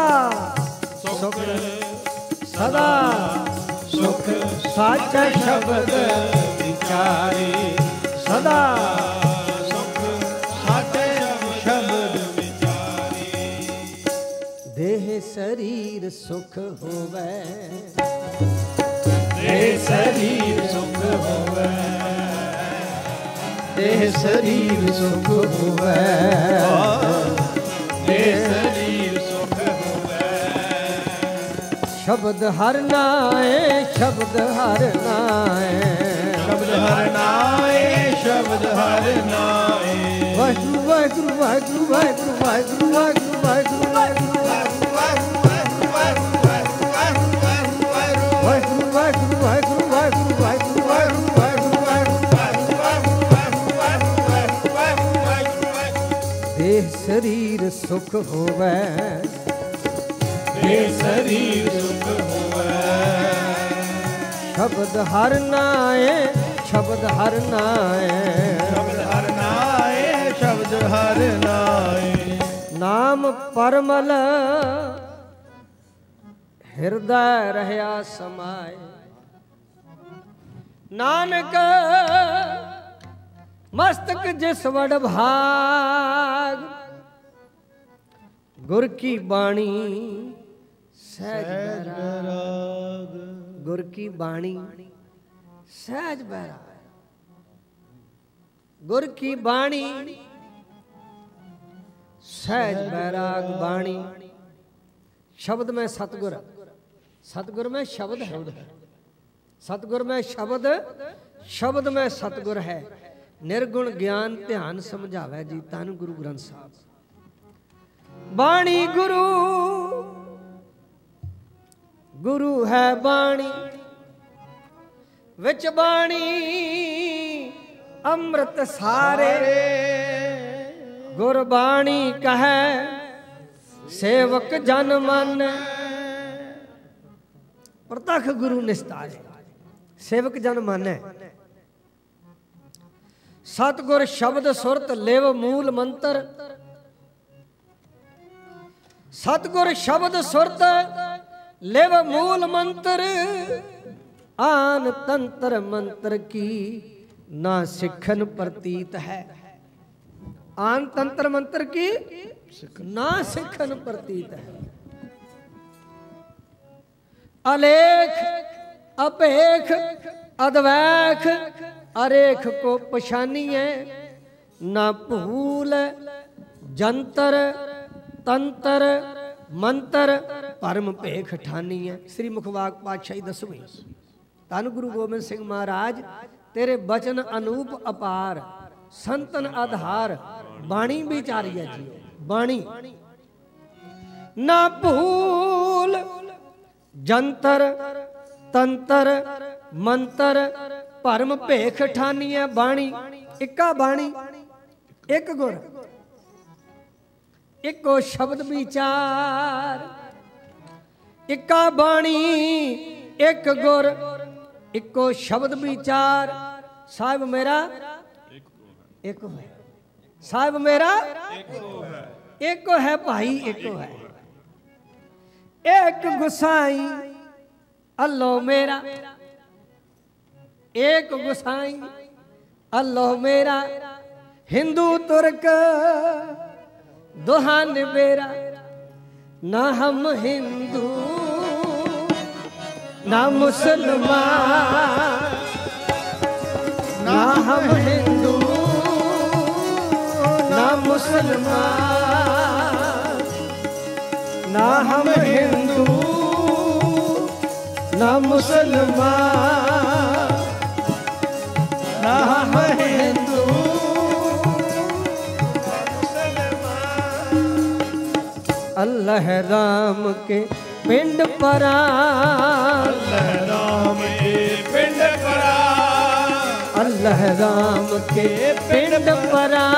ਸੁਖ ਸਦਾ ਸੁਖ ਸਾਚਾ ਸ਼ਬਦ ਵਿਚਾਰੀ। ਸਦਾ ਦੇ ਸਰੀਰ ਸੁਖ ਹੋਵੇ ਦੇ ਸਰੀਰ ਸੁਖ ਹੋਵੇ ਦੇ ਸਰੀਰ ਸੁਖ ਹੋਵੇ ਦੇ ਸਰੀਰ ਸੁਖ ਹੋਵੇ ਸ਼ਬਦ ਹਰ ਨਾਏ ਸ਼ਬਦ ਹਰ ਨਾਏ ਸ਼ਬਦ ਹਰ ਨਾਏ ਸ਼ਬਦ ਹਰ ਨਾਏ ਵਾਹਿਗੁਰੂ ਵਾਹਿਗੁਰੂ ਵਾਹਿਗੁਰੂ ਵਾਹਿਗੁਰੂ ਵਾਹਿਗੁਰੂ ਵਾਹਿਗੁਰੂ ਵਾਹਿਗੁਰੂ ਸੁਖ ਹੋਵੇ। ਇਹ ਸਰੀਰ ਸੁਖ ਹੋਵੇ। ਸ਼ਬਦ ਹਰ ਨਾਏ ਸ਼ਬਦ ਹਰ ਨਾਏ। ਸ਼ਬਦ ਹਰ ਨਾਏ ਸ਼ਬਦ ਹਰ ਨਾਏ। ਨਾਮ ਪਰਮਲ ਹਿਰਦੈ ਰਹਾ ਸਮਾਏ। ਨਾਨਕ ਮਸਤਕ ਜਿਸ ਵਡ ਭਾਗ ਗੁਰ ਕੀ ਬਾਣੀ ਸਹਿਜ ਬੈਰਾਗ। ਗੁਰ ਕੀ ਬਾਣੀ ਸਹਿਜ ਬੈਰਾਗ। ਗੁਰ ਕੀ ਬਾਣੀ ਸਹਿਜ ਬੈਰਾਗ ਬਾਣੀ। ਸ਼ਬਦ ਮੈਂ ਸਤਗੁਰ। ਸਤਗੁਰ ਮੈਂ ਸ਼ਬਦ ਹੈ। ਸਤਗੁਰ ਮੈਂ ਸ਼ਬਦ ਸ਼ਬਦ ਮੈਂ ਸਤਗੁਰ ਹੈ। ਨਿਰਗੁਣ ਗਿਆਨ ਧਿਆਨ ਸਮਝਾਵੇ ਜੀ ਤਨ ਗੁਰੂ ਗ੍ਰੰਥ ਸਾਹਿਬ। ਬਾਣੀ ਗੁਰੂ। ਗੁਰੂ ਹੈ ਬਾਣੀ। ਵਿੱਚ ਬਾਣੀ ਅੰਮ੍ਰਿਤ ਸਾਰੇ। ਗੁਰਬਾਣੀ ਕਹੈ, ਸੇਵਕ ਜਨ ਮਨ। ਪ੍ਰਤਖ ਗੁਰੂ ਨਿਸਤਾਰੇ ਸੇਵਕ ਜਨ ਮਾਨੈ ਸਤਗੁਰ ਸ਼ਬਦ ਸੁਰਤ ਲਿਵ ਮੂਲ ਮੰਤਰ। ਸਤਗੁਰ ਸ਼ਬਦ ਸੁਰਤ ਲਿਵ ਮੂਲ ਮੰਤਰ ਆਨ ਤੰਤਰ ਮੰਤਰ ਕੀ ਨਾ ਸਿੱਖਨ ਪ੍ਰਤੀਤ ਹੈ ਆਨ ਤੰਤਰ ਮੰਤਰ ਕੀ ਨਾ ਸਿੱਖਨ ਪ੍ਰਤੀਤ ਹੈ ਅਲੇਖ ਅਪੇਖ ਅਦਵੈਖ ਅਰੇਖ ਕੋ ਪਛਾਨੀਐ ਨਾ ਭੂਲ ਜੰਤਰ ਤੰਤਰ, ਮੰਤਰ ਭਰਮ ਭੇਖ ਠਾਨੀਐ ਸ੍ਰੀ ਮੁਖਵਾਕ ਪਾਤਸ਼ਾਹੀ ਦਸਵੇਂ ਤਨ ਗੁਰੂ ਗੋਬਿੰਦ ਸਿੰਘ ਮਹਾਰਾਜ, ਤੇਰੇ ਬਚਨ ਅਨੂਪ ਅਪਾਰ, ਸੰਤਨ ਆਧਾਰ, ਬਾਣੀ ਵਿਚਾਰੀ ਹੈ ਬਾਣੀ। ਨਾ ਭੂਲ, ਜੰਤਰ, ਤੰਤਰ, ਮੰਤਰ ਭਰਮ ਭੇਖ ਠਾਨੀਐ ਬਾਣੀ। ਇੱਕਾ ਬਾਣੀ, ਇੱਕ ਗੁਰ। ਇੱਕੋ ਸ਼ਬਦ ਵਿਚਾਰ। ਇੱਕਾ ਬਾਣੀ, ਇੱਕ ਗੁਰ, ਇੱਕੋ ਸ਼ਬਦ ਵਿਚਾਰ। ਸਾਹਿਬ ਮੇਰਾ ਇੱਕੋ ਹੈ। ਸਾਹਿਬ ਮੇਰਾ ਇੱਕੋ ਹੈ ਭਾਈ, ਇੱਕੋ ਹੈ। ਇੱਕ ਗੁਸਾਈ, ਅੱਲੋ ਮੇਰਾ। ਇੱਕ ਗੁਸਾਈ, ਅੱਲੋ ਮੇਰਾ। ਹਿੰਦੂ ਤੁਰਕ ਦੁਹਾਨ ਮੇਰਾ ਨਾ ਹਮ ਹਿੰਦੂ, ਨਾ ਮੁਸਲਮਾਨ। ਨਾ ਹਮ ਹਿੰਦੂ, ਨਾ ਮੁਸਲਮਾਨ। ਨਾ ਹਮ ਹਿੰਦੂ, ਨਾ ਮੁਸਲਮਾਨ। ਨਾ ਹਮ ਹਿੰਦੂ। ਅੱਲਾਹ ਰਾਮ ਕੇ ਪਿੰਡ ਪਰਾਂ। ਰਾਮ ਕੇ ਪਿੰਡ ਪਰਾ। ਅੱਲਾਹ ਰਾਮ ਕੇ ਪਿੰਡ ਪਰਾਂ।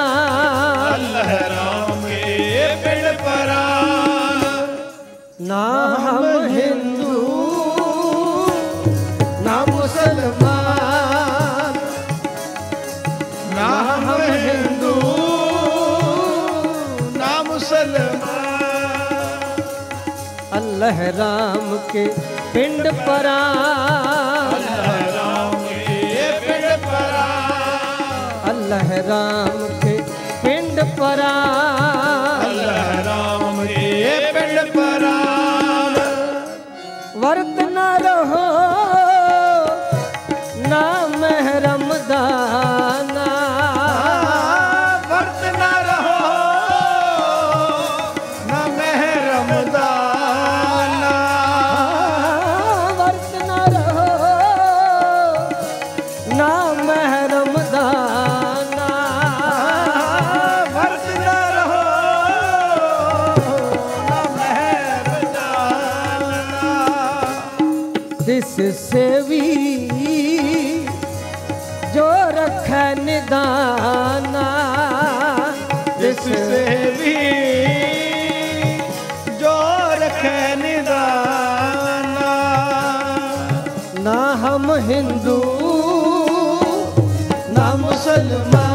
ਅੱਲਾਹ ਰਾਮ ਕੇ ਪਿੰਡ ਪਰਾ। ਅੱਲਾਹ ਰਾਮ ਕੇ ਪਿੰਡ ਪਰਾ ਅੱਲਾਹ ਕੇ ਪਿੰਡ ਪਰਾ ਅੱਲਾਹ ਰਾਮ ਕੇ ਪਿੰਡ ਪਰਾਂ ਅੱਲਾਹ ਕੇ ਪਿੰਡ ਪਰਾ ਵਰਤ ਨਾ ਰਹੋ ਨਾ ਮਹਿਰਮ ਦਾਨਾ ਹਿੰਦੂ ਨਾ ਮੁਸਲਮਾਨ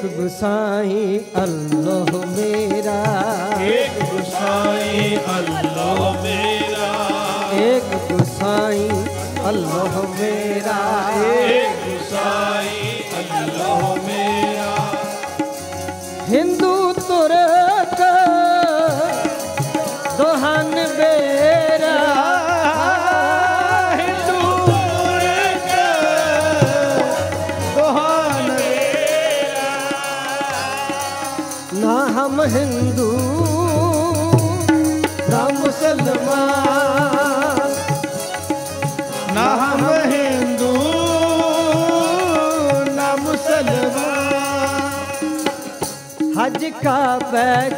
ਇੱਕ ਗੁਸਾਈ ਅੱਲਾਹ ਮੇਰਾ ਏਕ ਗੁਸਾਈ ਅੱਲਾਹ ਮੇਰਾ ਇੱਕ ਗੁਸਾਈ ਅੱਲਾਹ ਮੇਰਾ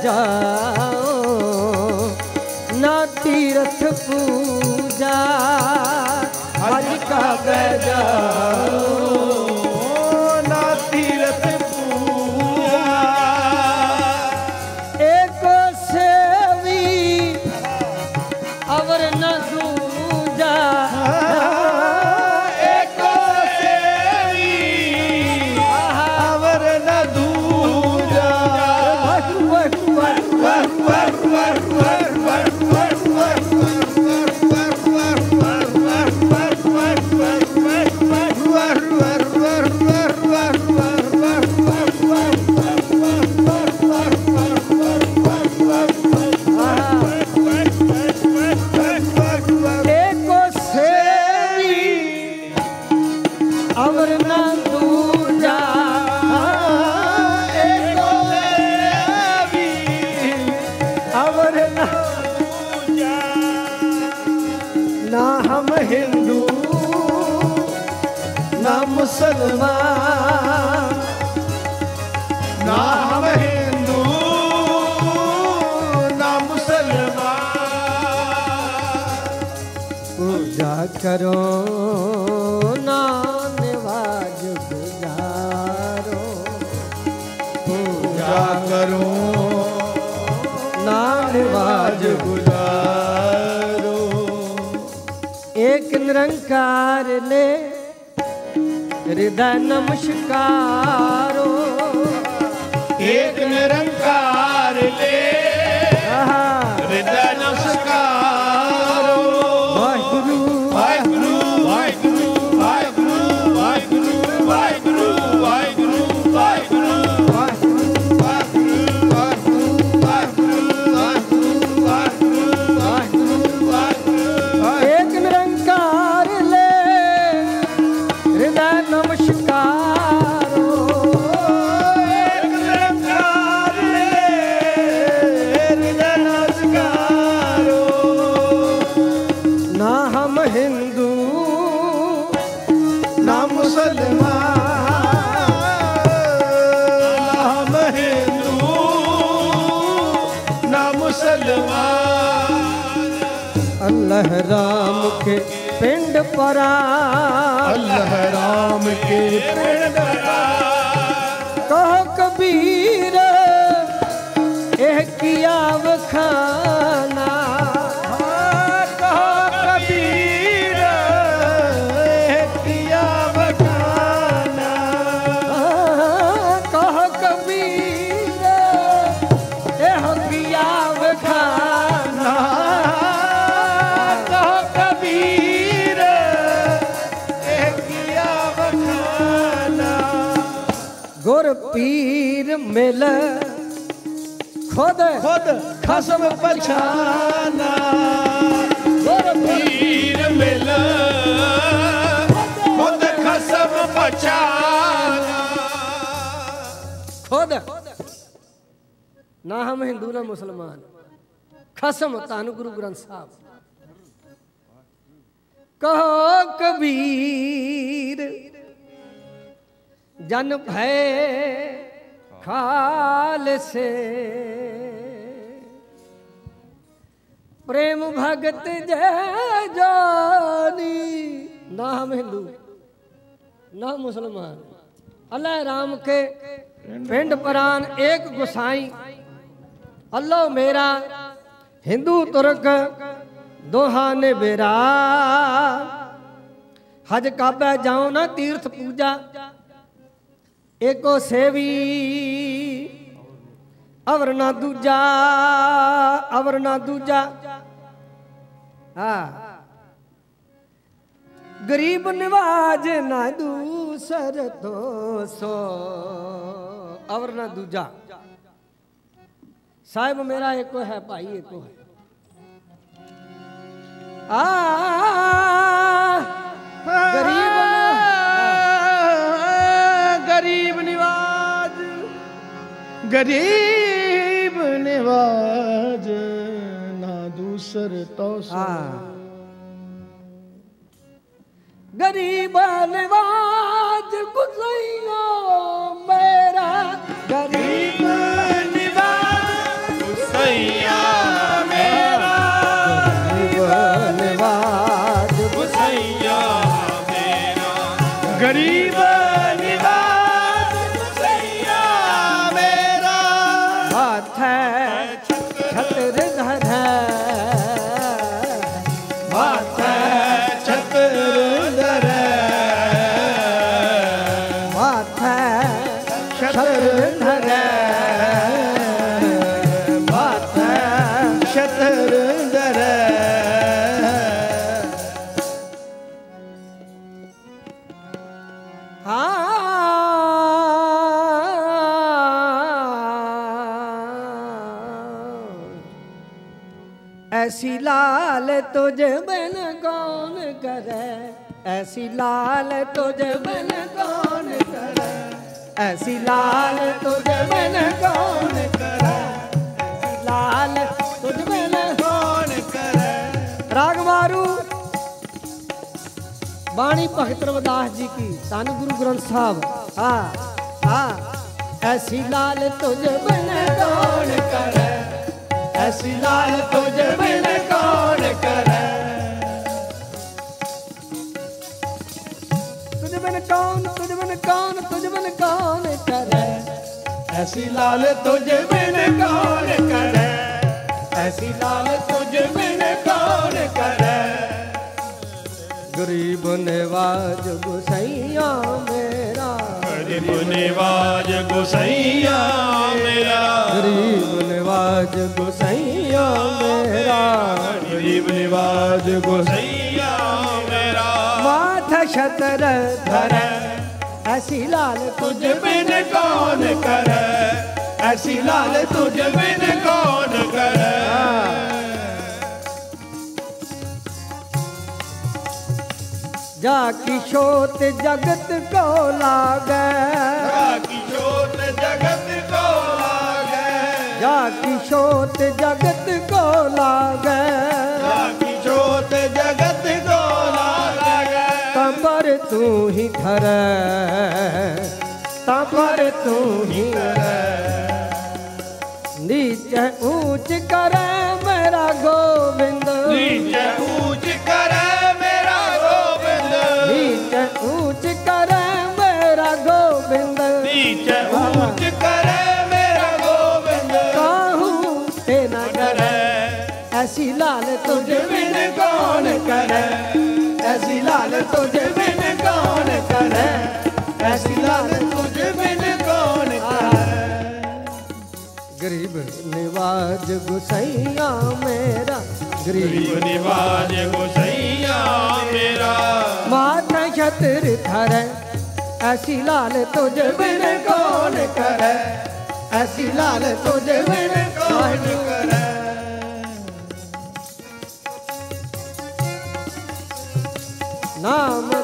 ਜਾਓ। ਨਾ ਤੀਰਥ ਪੂਜਾ ਹਜ ਕਾ ਬਜਾਓ ਨਾ ਨਿਰੰਕਾਰ ਨੇ ਹਿਰਦੈ ਨਮਸਕਾਰੋ। ਏਕ ਨਿਰੰਕਾਰ ਲੈ। ਆਹਾ। ਹਿਰਦੈ ਨਮਸਕਾਰੋ। ਵਾਹਿਗੁਰੂ। ਪਰਾ ਅੱਲਾਹ ਰਾਮ ਕੇ ਪਿੰਡ ਕਹ ਕਬੀਰ ਇਹ ਕੀਆ ਵਖਾਨਾ ਖਸਮ ਪਛਾਨਾ। ਗੁਰ ਪੀਰ ਮਿਲ। ਖੁਦ ਖਸਮ ਪਛਾਨਾ। ਖੁਦ। ਨਾ ਹਮ ਹਿੰਦੂ, ਨਾ ਮੁਸਲਮਾਨ। ਖਸਮ ਧੰਨ ਗੁਰੂ ਗ੍ਰੰਥ ਸਾਹਿਬ। ਕਹੋ ਕਬੀਰ, ਜਨ ਭੈ ਖਾਲਸੇ। प्रेम भगत जय जानी ना हम हिंदू ना मुसलमान अल्लाह राम के पिंड परान एक गुसाई अल्लाह मेरा हिंदू तुर्क दोहा ने बेरा हज काबे जाओ ना तीर्थ पूजा एको सेवी अवर ना दूजा, अवर ना दूजा। हा। गरीब निवाज ना दूसर तो सो, अवर ना दूजा। साहब, मेरा एक है, भाई एक है। आ, गरीब ਗਰੀਬ ਨਿਵਾਜ ਨਾ ਦੂਸਰ ਤੋ ਆ ਗਰੀਬ ਨਿਵਾਜ ਗੁਜ਼ਈਓ ਮੇਰਾ। ਗਰੀਬ लाल तुझ बन कौन करे? ऐसी लाल तुझ बन कौन करे? ऐसी लाल तुझ बन कौन करे? लाल तुझ बन कौन करे? राग मारू। वाणी भगत रविदास जी की धन गुरु ग्रंथ साहब। हाँ हाँ। ऐसी लाल तुझ बन कौन करे? ਐਸੀ ਲਾਲ ਤੁਝ ਬਿਨ ਕੌਣ ਕਰੈ? ਤੁਝ ਬਿਨ ਕੌਣ ਤੁਝ ਬਿਨ ਕੌਣ ਤੁਝ ਬਿਨ ਕੌਣ ਕਰੈ? ਲਾਲ ਤੁਝ ਬਿਨ ਕੌਣ गरीब निवाज गोसैया मेरा। गरीब निवाज गुसैया मेरा। गरीब निवाज गुसैया मेरा। माथ छतर धर। ऐसी लाल तुझ बिन कौन करे? ऐसी लाल तुझ बिन कौन करे? जा किशोत जगत को लागे। किशोत जगत को लागे। जा किशोत जगत को लागे। किशोत जगत को लागे। तबर तू ही धर। तबर तू ही नीचे ऊंच करे मेरा गोविंद। नीचे करे। ऐसी लाल तुझे बिन कौन करे? ऐसी लाल तुझे बिन कौन करे? गरीब निवाज गुसैया मेरा। गरीब निवाज गुसैया मेरा। माता छत्र थर ऐसी लाल तुझे बिन कौन करे? ऐसी लाल तुझे बिन कौन करे?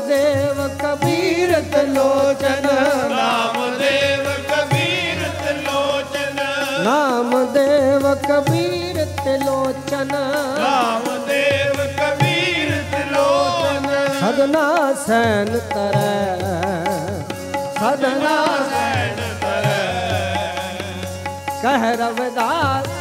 ਨਾਮਦੇਵ ਕਬੀਰ ਤਲੋਚਨ ਨਾਮਦੇਵ ਕਬੀਰ ਤਲੋਚਨ ਨਾਮਦੇਵ ਕਬੀਰ ਤਲੋਚਨ ਨਾਮਦੇਵ ਕਬੀਰ ਤਲੋਚਨ ਸਦਨਾ ਸੈਨ ਤਰੈ ਸਦਨਾ ਸੈਨ ਤਰੈ ਕਹਿ ਰਵਿਦਾਸ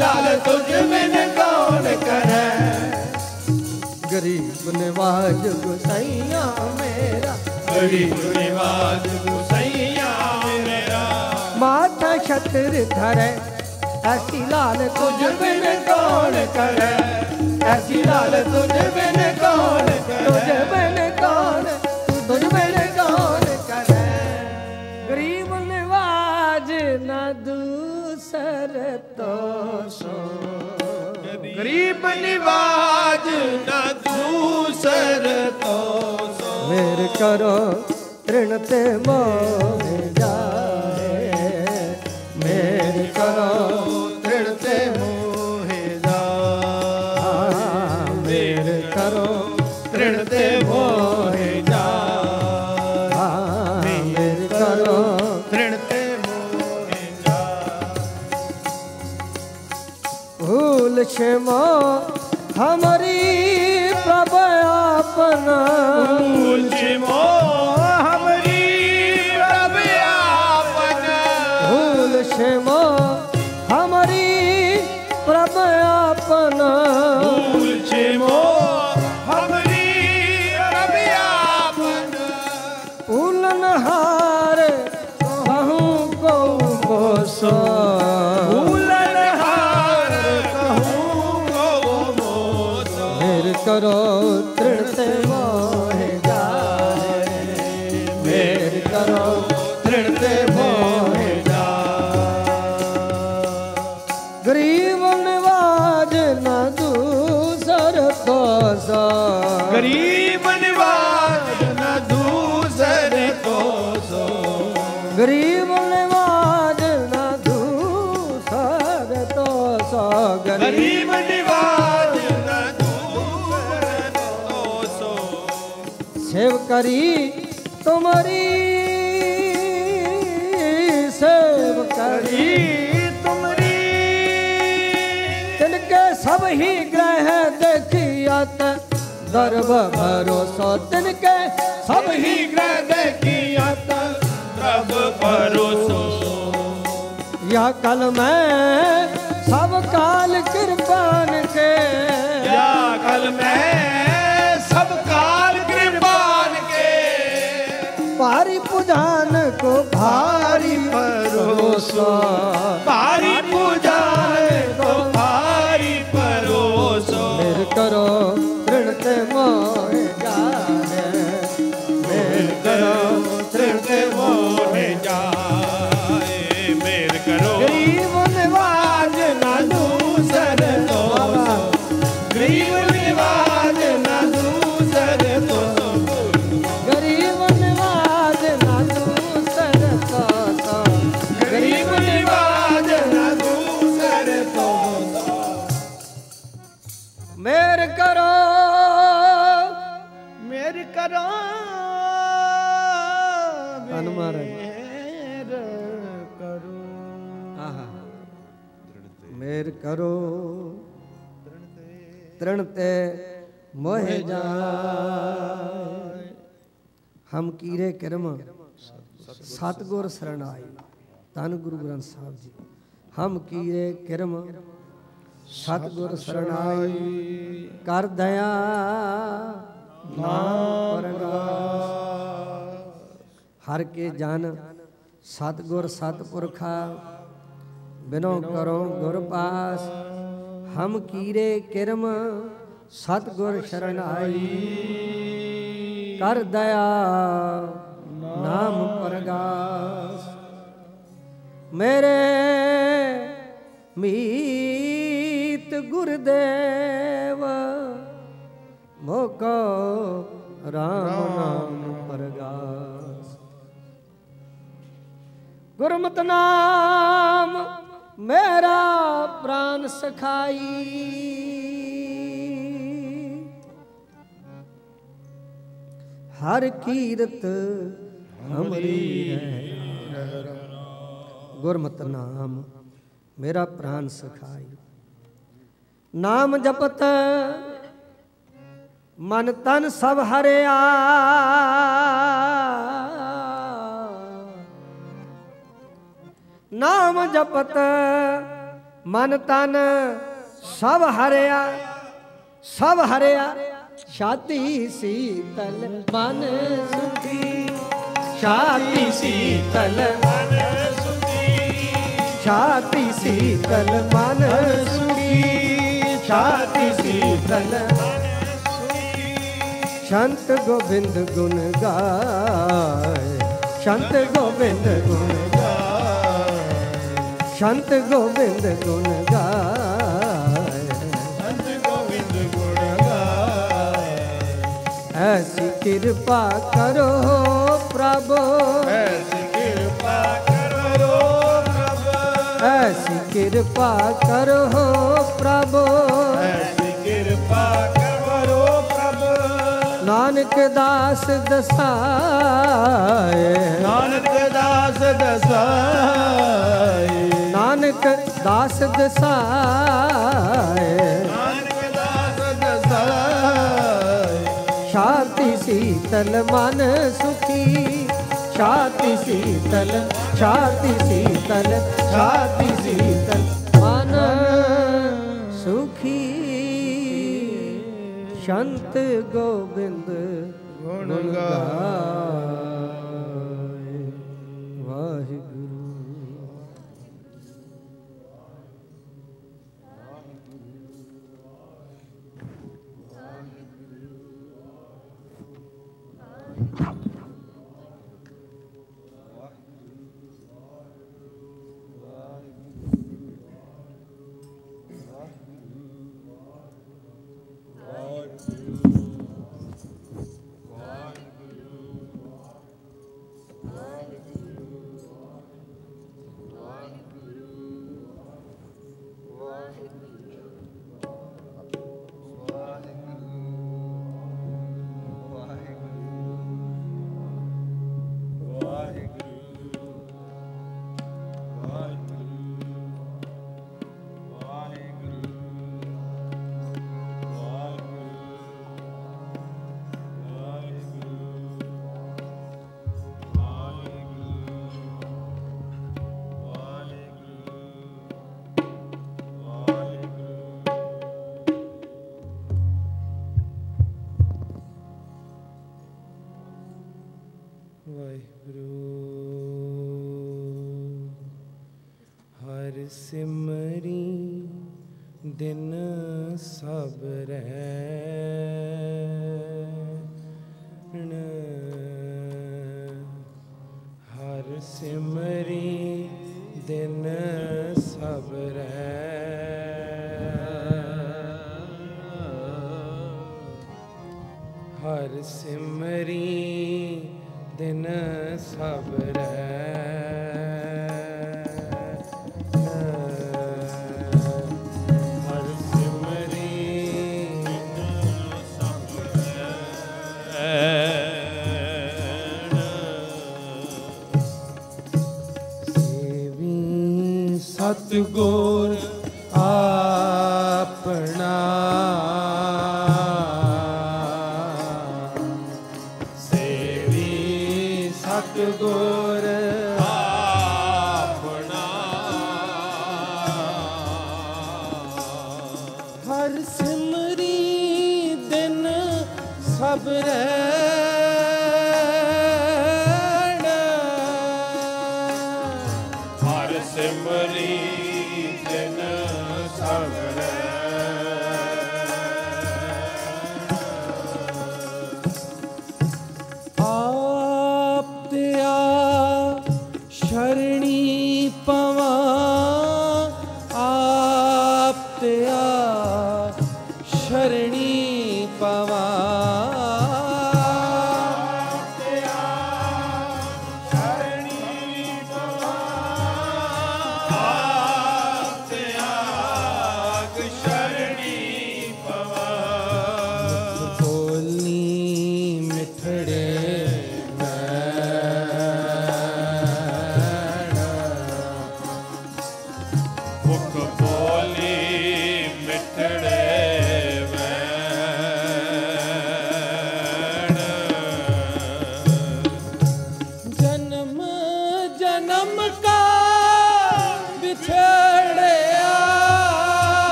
लाल तुझ में कौन करे गरीब निवाज गुसैया मेरा गरीब निवाज गुसैया मेरा माथा छत्र धरे ऐसी लाल तुझ बिन कौन करे ऐसी लाल तुझ बिन कौन तुझ बिन कौन ਗਰੀਬ ਨਿਵਾਜ ਨਾ ਦੂਸਰ ਤੋ ਸੋ ਮੇਰ ਕਰੋ ਤ੍ਰਿਣ ਤੇ ਮੋਹ ਜਾਏ। ਮੇਰ ਕਰੋ क्षमा हमारी प्रभ आपना करी तुम्हारी सेव करी तुम्हारी तिनके सब ही ग्रह देखिया दर्व भरोसो तिनके सब ही ग्रह देखिया रब भरोसो यह कल मैं सब काल कृपान के या कल मैं को भारी ਤ੍ਰਿਣ ਤੇ ਮੋਹ ਜਾਏ। ਹਮ ਕੀਰੇ ਕਰਮ, ਸਤਗੁਰ ਸਰਣਾਈ ਤਨ ਗੁਰੂ ਗ੍ਰੰਥ ਸਾਹਿਬ ਜੀ। ਹਮ ਕੀਰੇ ਕਰਮ, ਸਤਗੁਰ ਸਰਣਾਈ ਕਰ ਦਇਆ ਨਾਮ ਹਰ ਕੇ ਜਨ ਸਤਗੁਰ ਸਤਪੁਰਖਾ, ਬਿਨੋ ਕਰੋ ਗੁਰ ਪਾਸ। ਹਮ ਕੀਰੇ ਕਿਰਮ ਸਤਗੁਰ ਸ਼ਰਨਾਈ। ਕਰ ਦਇਆ ਨਾਮ ਪਰਗਾਸ। ਮੇਰੇ ਮੀਤ ਗੁਰਦੇਵ, ਮੋਕੋ ਰਾਮ ਨਾਮ ਪਰਗਾਸ। ਗੁਰਮਤਿ ਨਾਮ ਮੇਰਾ ਪ੍ਰਾਨ ਸਖਾਈ। ਹਰ ਕੀਰਤ ਹਮਰੀ ਹੈ। ਗੁਰਮਤਿ ਨਾਮ ਮੇਰਾ ਪ੍ਰਾਨ ਸਖਾਈ। ਨਾਮ ਜਪਤ ਮਨ ਤਨ ਸਭ ਹਰਿਆ। ਨਾਮ ਜਪਤ, ਮਨ ਤਨ ਸਭ ਹਰਿਆ ਸਭ ਹਰਿਆ। ਛਾਤੀ ਸੀਤਲ, ਮਨ ਸੁਖੀ। ਛਾਤੀ ਸੀਤਲ ਛਾਤੀ ਸੀਤਲ, ਮਨ ਸੁਖੀ। ਛਾਤੀ ਸੀਤਲ ਸ਼ੰਤ ਗੋਬਿੰਦ ਗੁਣ ਗਾਏ ਸ਼ੰਤ ਗੋਬਿੰਦ ਗੁਣ ਸ਼ੰਤ ਗੋਬਿੰਦ ਗੁਣ ਗਾਏ। ਸੰਤ ਗੋਬਿੰਦ ਗੁਣ ਗਾਏ। ਐਸੀ ਕਿਰਪਾ ਕਰੋ ਪ੍ਰਭ। ਐਸੀ ਕਿਰਪਾ ਕਰੋ ਪ੍ਰਭ। ਐਸੀ ਕਿਰਪਾ ਕਰੋ ਪ੍ਰਭ। ਐਸੀ ਨਾਨਕ ਦਾਸ ਦਸਾਏ। ਨਾਨਕ ਦਾਸ ਦਸਾਈ ਨਾਨਕ ਦਾਸ ਦਸਾਏ। ਨਾਨਕ ਦਾਸ ਦਸਾਈ ਸ਼ਾਂਤੀ ਸੀਤਲ ਮਨ ਸੁਖੀ। ਸ਼ਾਂਤੀ ਸੀਤਲ ਸ਼ਾਂਤੀ ਸੀਤਲ ਸ਼ਾਂਤੀ ਸੀਤਲ। ਸ਼ੰਤ ਗੋਬਿੰਦ ਗੁਣ ਗਾਏ ਵਾਹਿਗੁਰੂ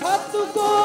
さっとこ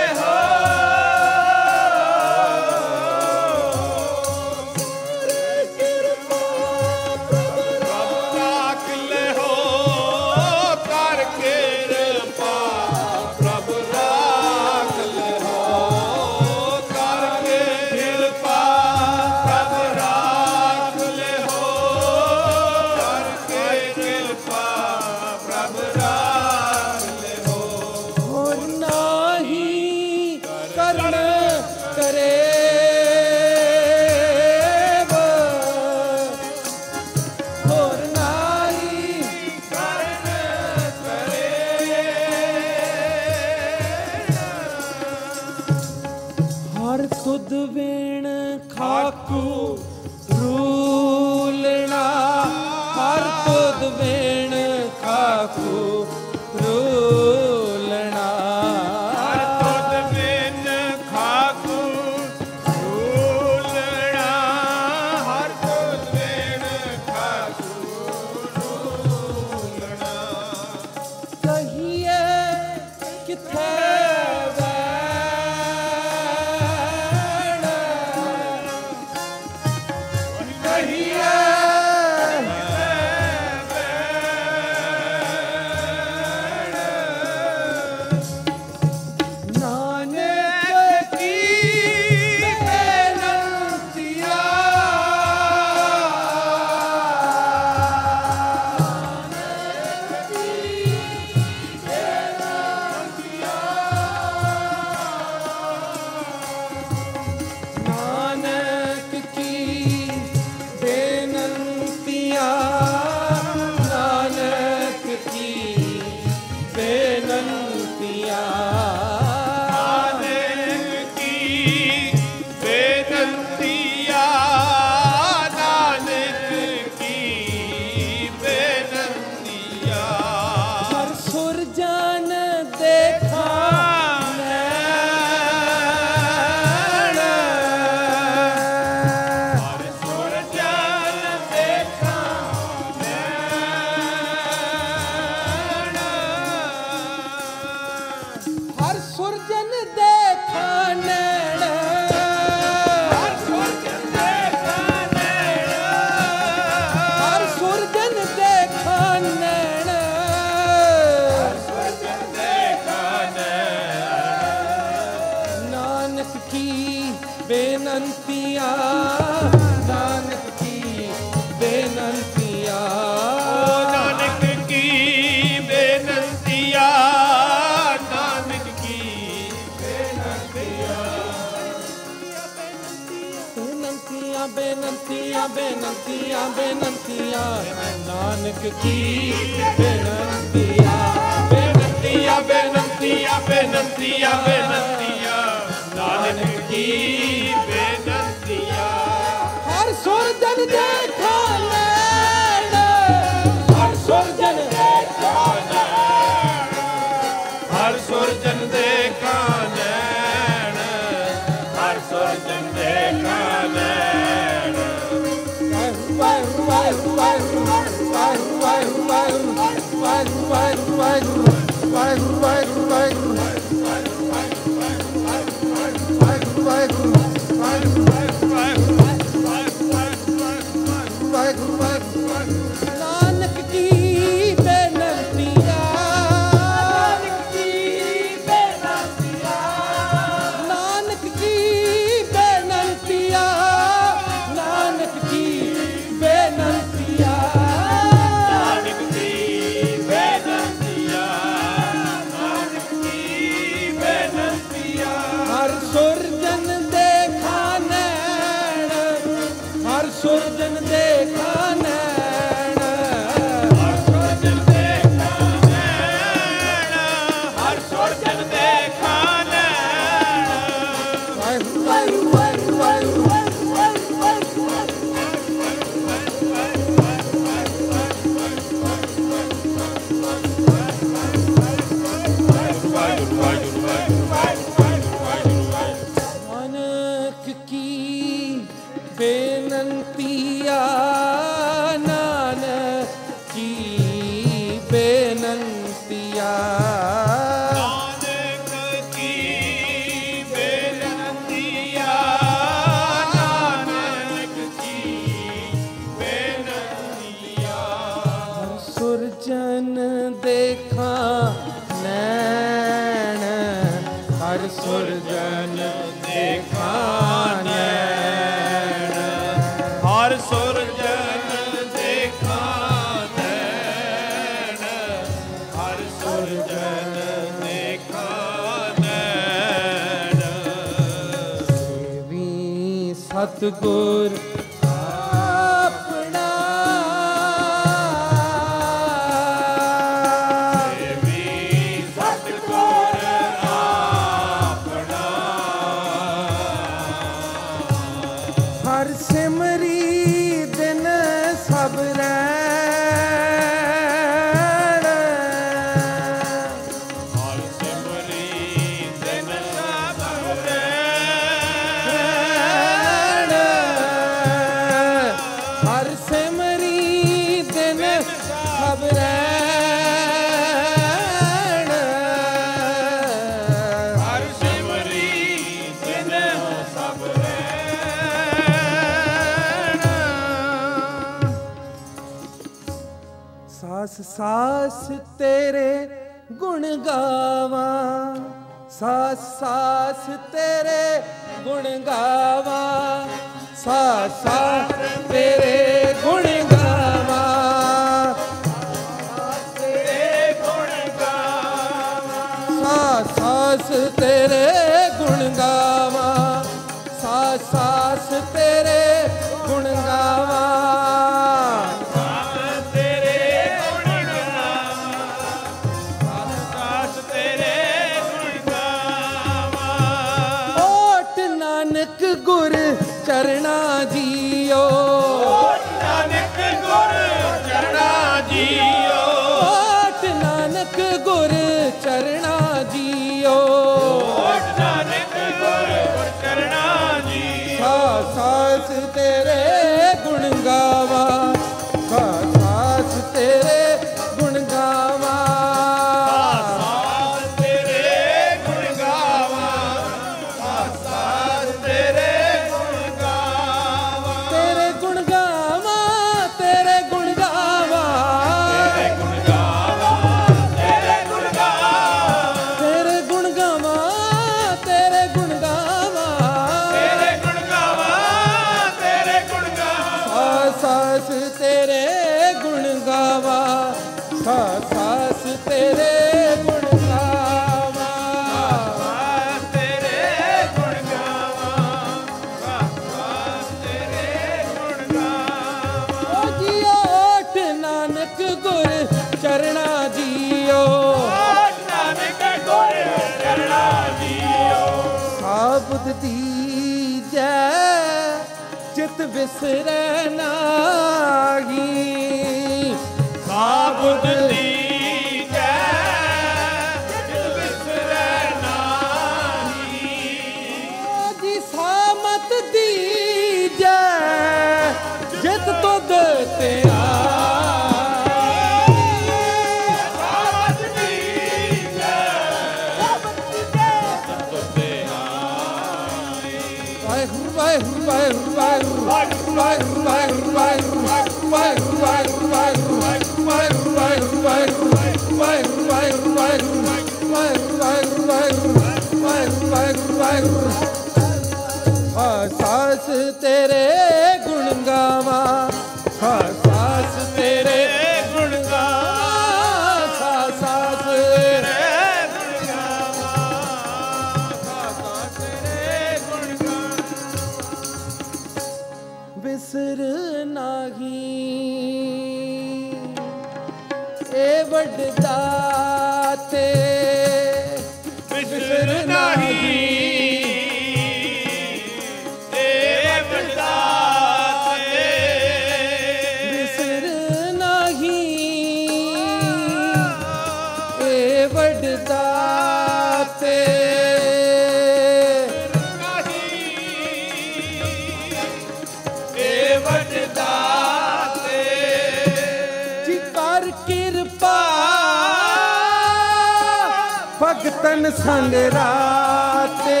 राते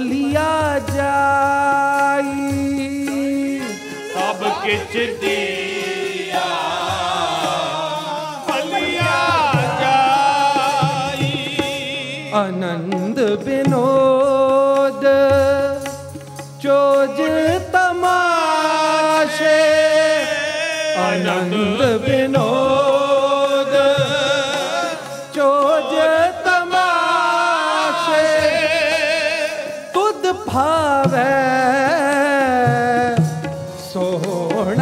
बलिया ಸೋಣ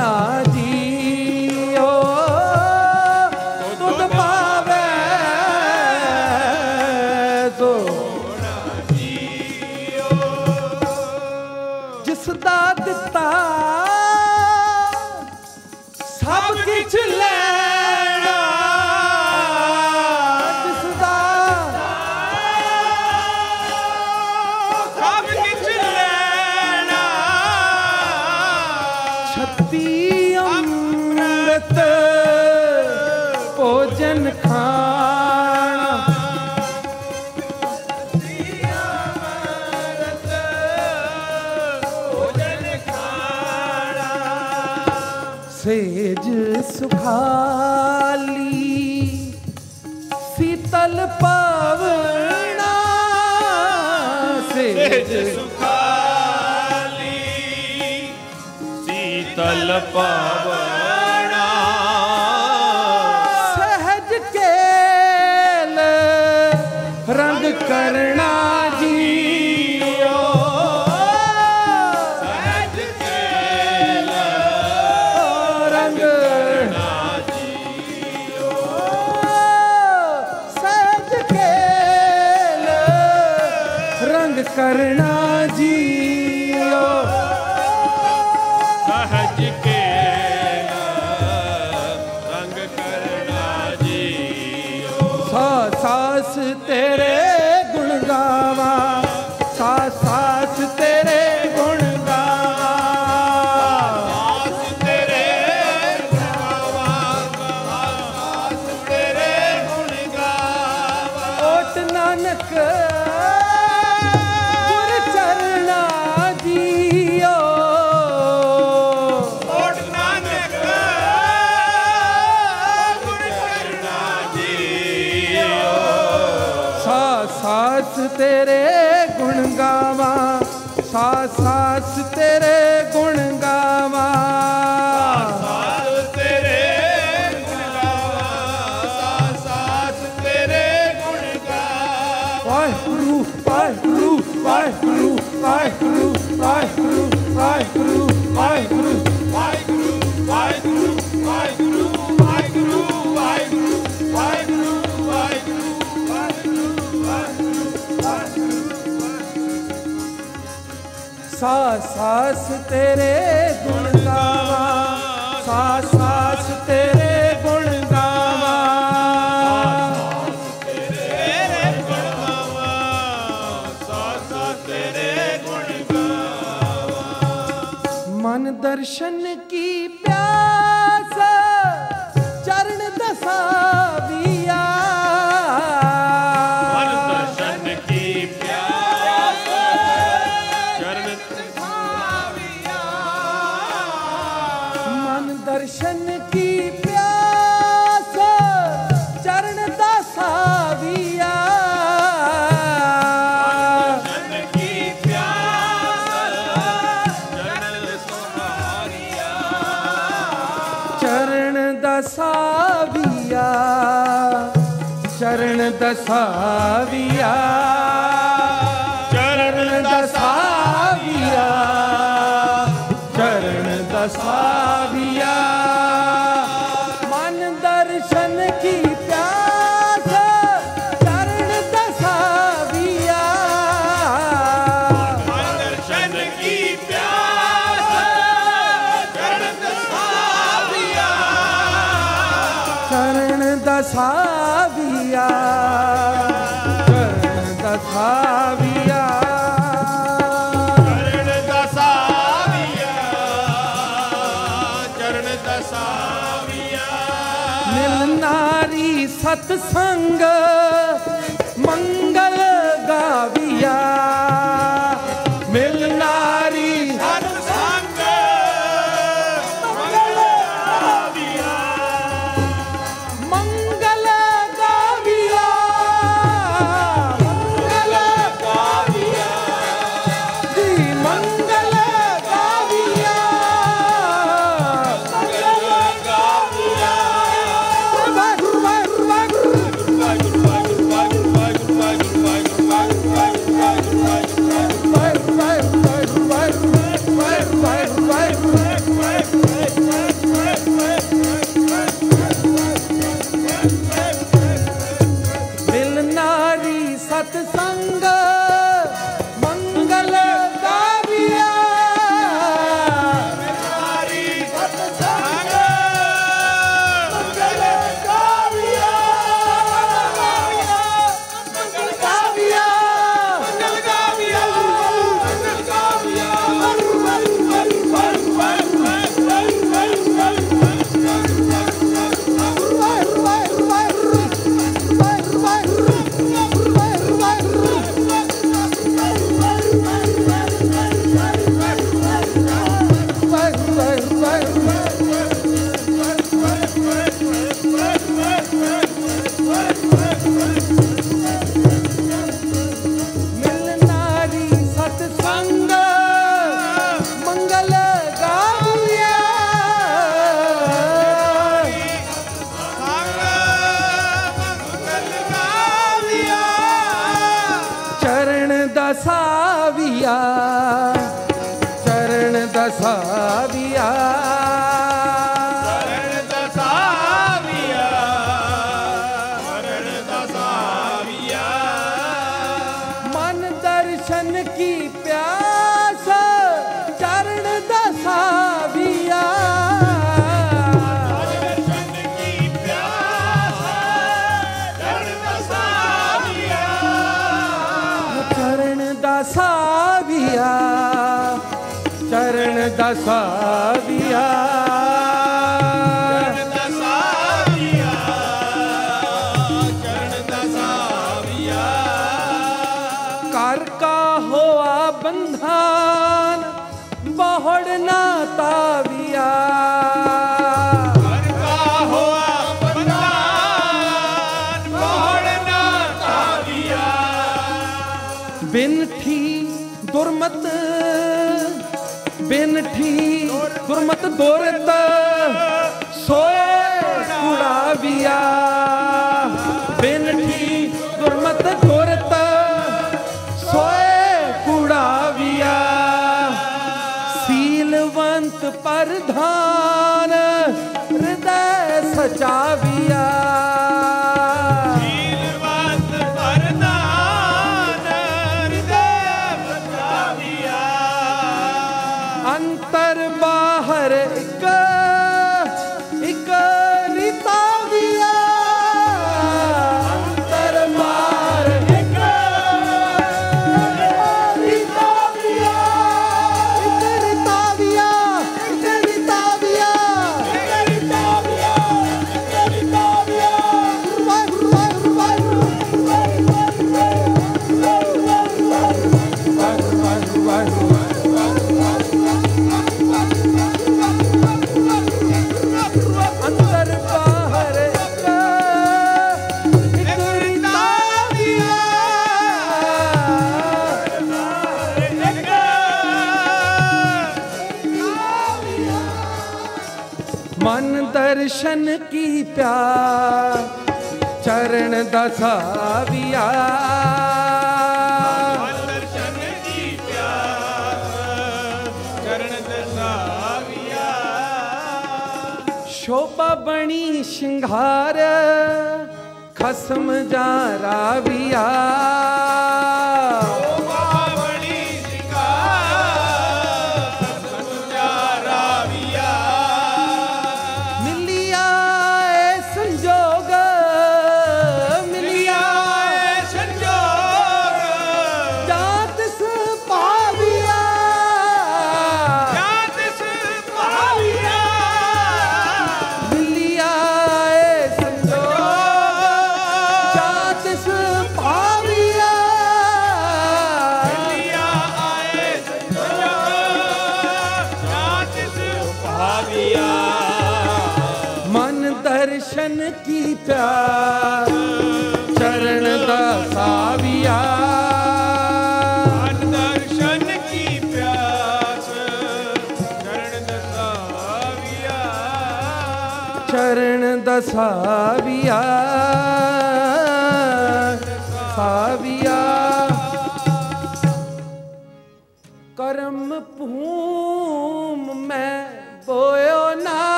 ਸਾ ਸਾਸ ਤੇਰੇ Ravi. ਸਤ ਸੰਗ for ਦਸਾਵੀਆ ਚਰਨ ਦਸਾਵੀਆ ਸ਼ੋਭਾ ਬਣੀ ਸ਼ਿੰਗਾਰ ਖਸਮ ਜਾ ਰਾਵੀਆ। 살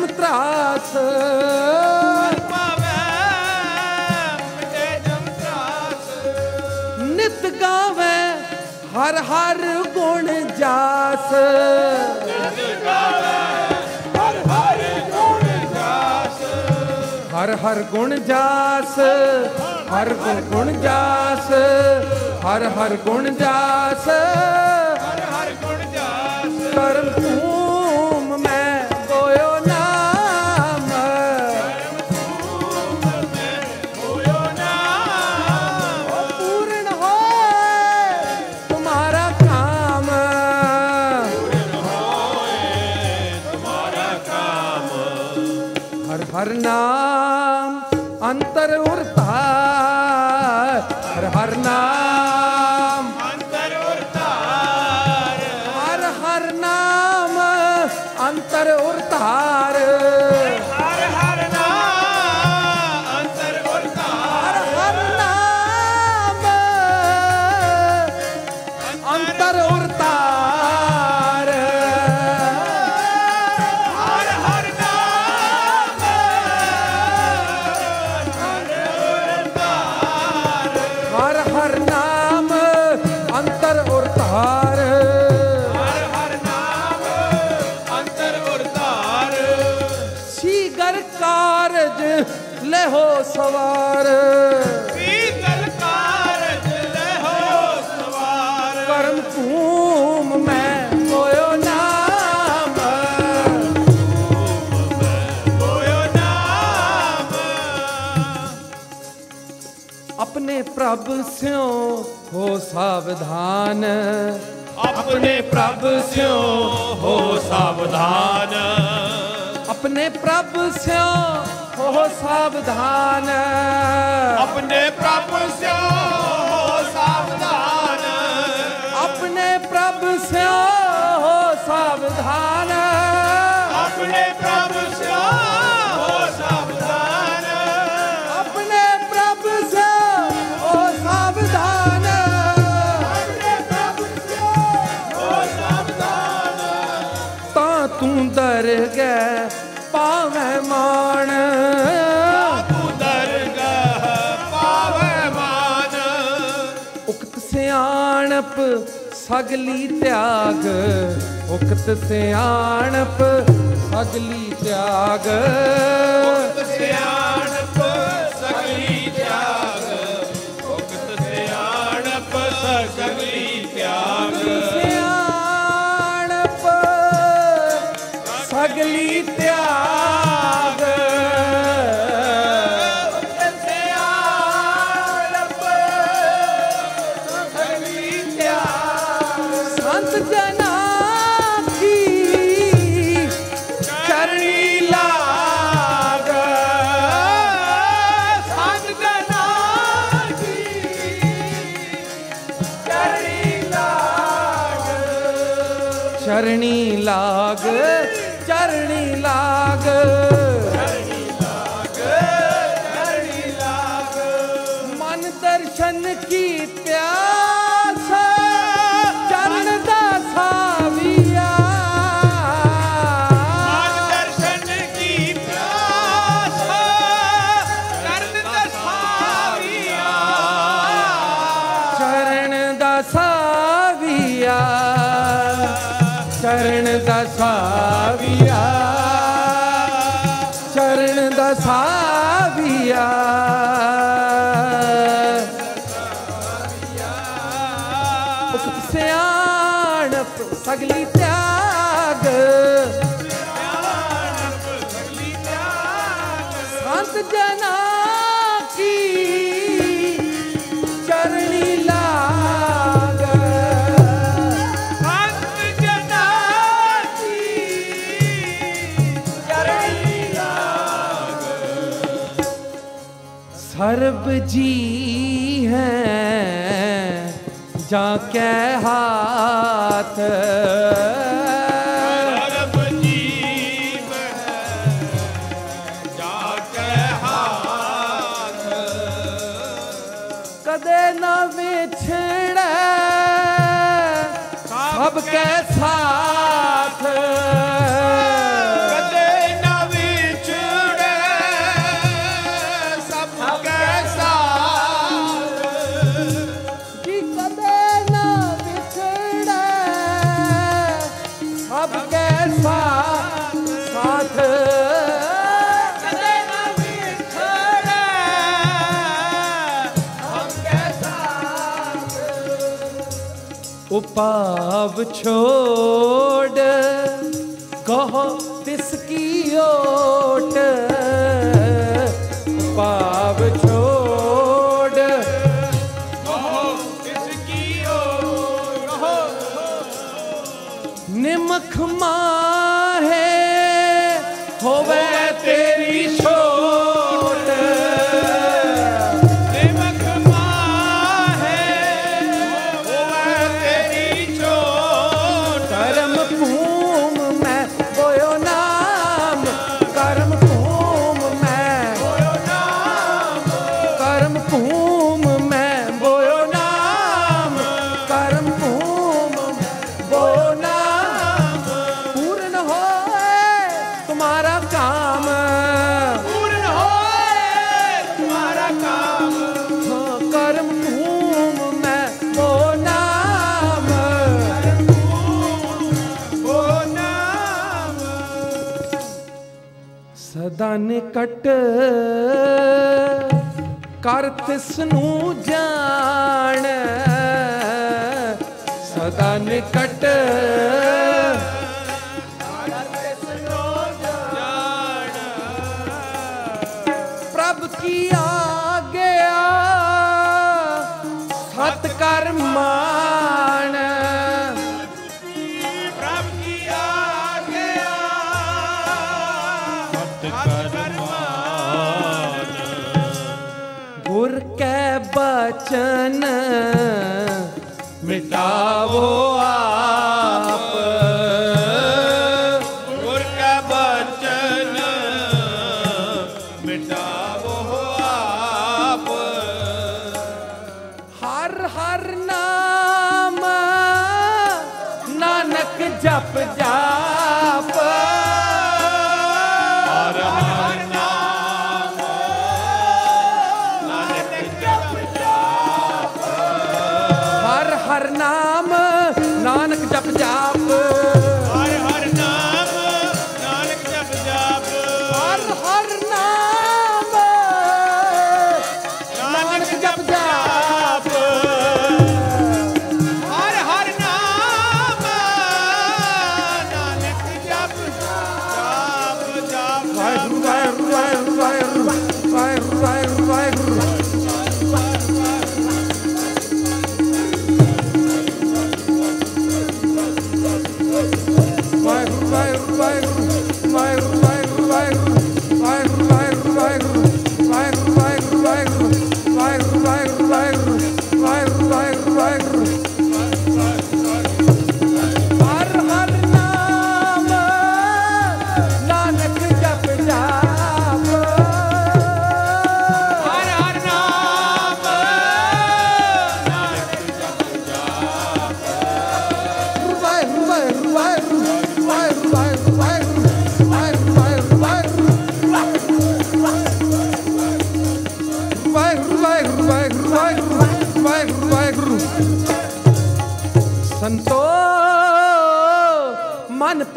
ਜਨਮ ਤਰਾਸ। ਹਰ ਹਰ ਗੁਣ ਜਾਸ ਹਰ ਹਰ ਗੁਣ ਜਾਸ। ਹਰ ਹਰ ਗੁਣ ਜਾਸ ਹਰ ਹਰ ਗੁਣ ਜਾਸ ਹਰ ਹਰ ਗੁਣ ਜਾਸ। ਹਰ ਹਰ ਗੁਣ ਜਾਸ। ਕਰਮ ਤੂੰ ਪ੍ਰਭ ਸਿਉ ਹੋ ਸਾਵਧਾਨ। ਆਪਣੇ ਪ੍ਰਭ ਸਿਉ ਹੋ ਸਾਵਧਾਨ। ਆਪਣੇ ਪ੍ਰਭ ਸਿਉ ਹੋ ਸਾਵਧਾਨ। ਆਪਣੇ ਪ੍ਰਭ ਸਿਓ ਸਗਲੀ ਤਿਆਗ ਉਕਤ ਸਿਆਣਪ ਸਗਲੀ ਤਿਆਗ। ਜੀ ਹੈ ਜਾਂ ਕੈ ਭਾਵ ਛੋੜ। ਕਹੋ ਤਿਸ ਕੀ ਓਟ। ਭਾਵ ਛੋੜ। ਕਹੋ ਤਿਸ ਕੀ ਓਟ। ਨਿਮਖ ਮਾ ਤਨ ਕਟ। ਕਰ ਤਿਸ ਨੂੰ ਜਾਣ। ਸਦਾ ਨਿਕਟ।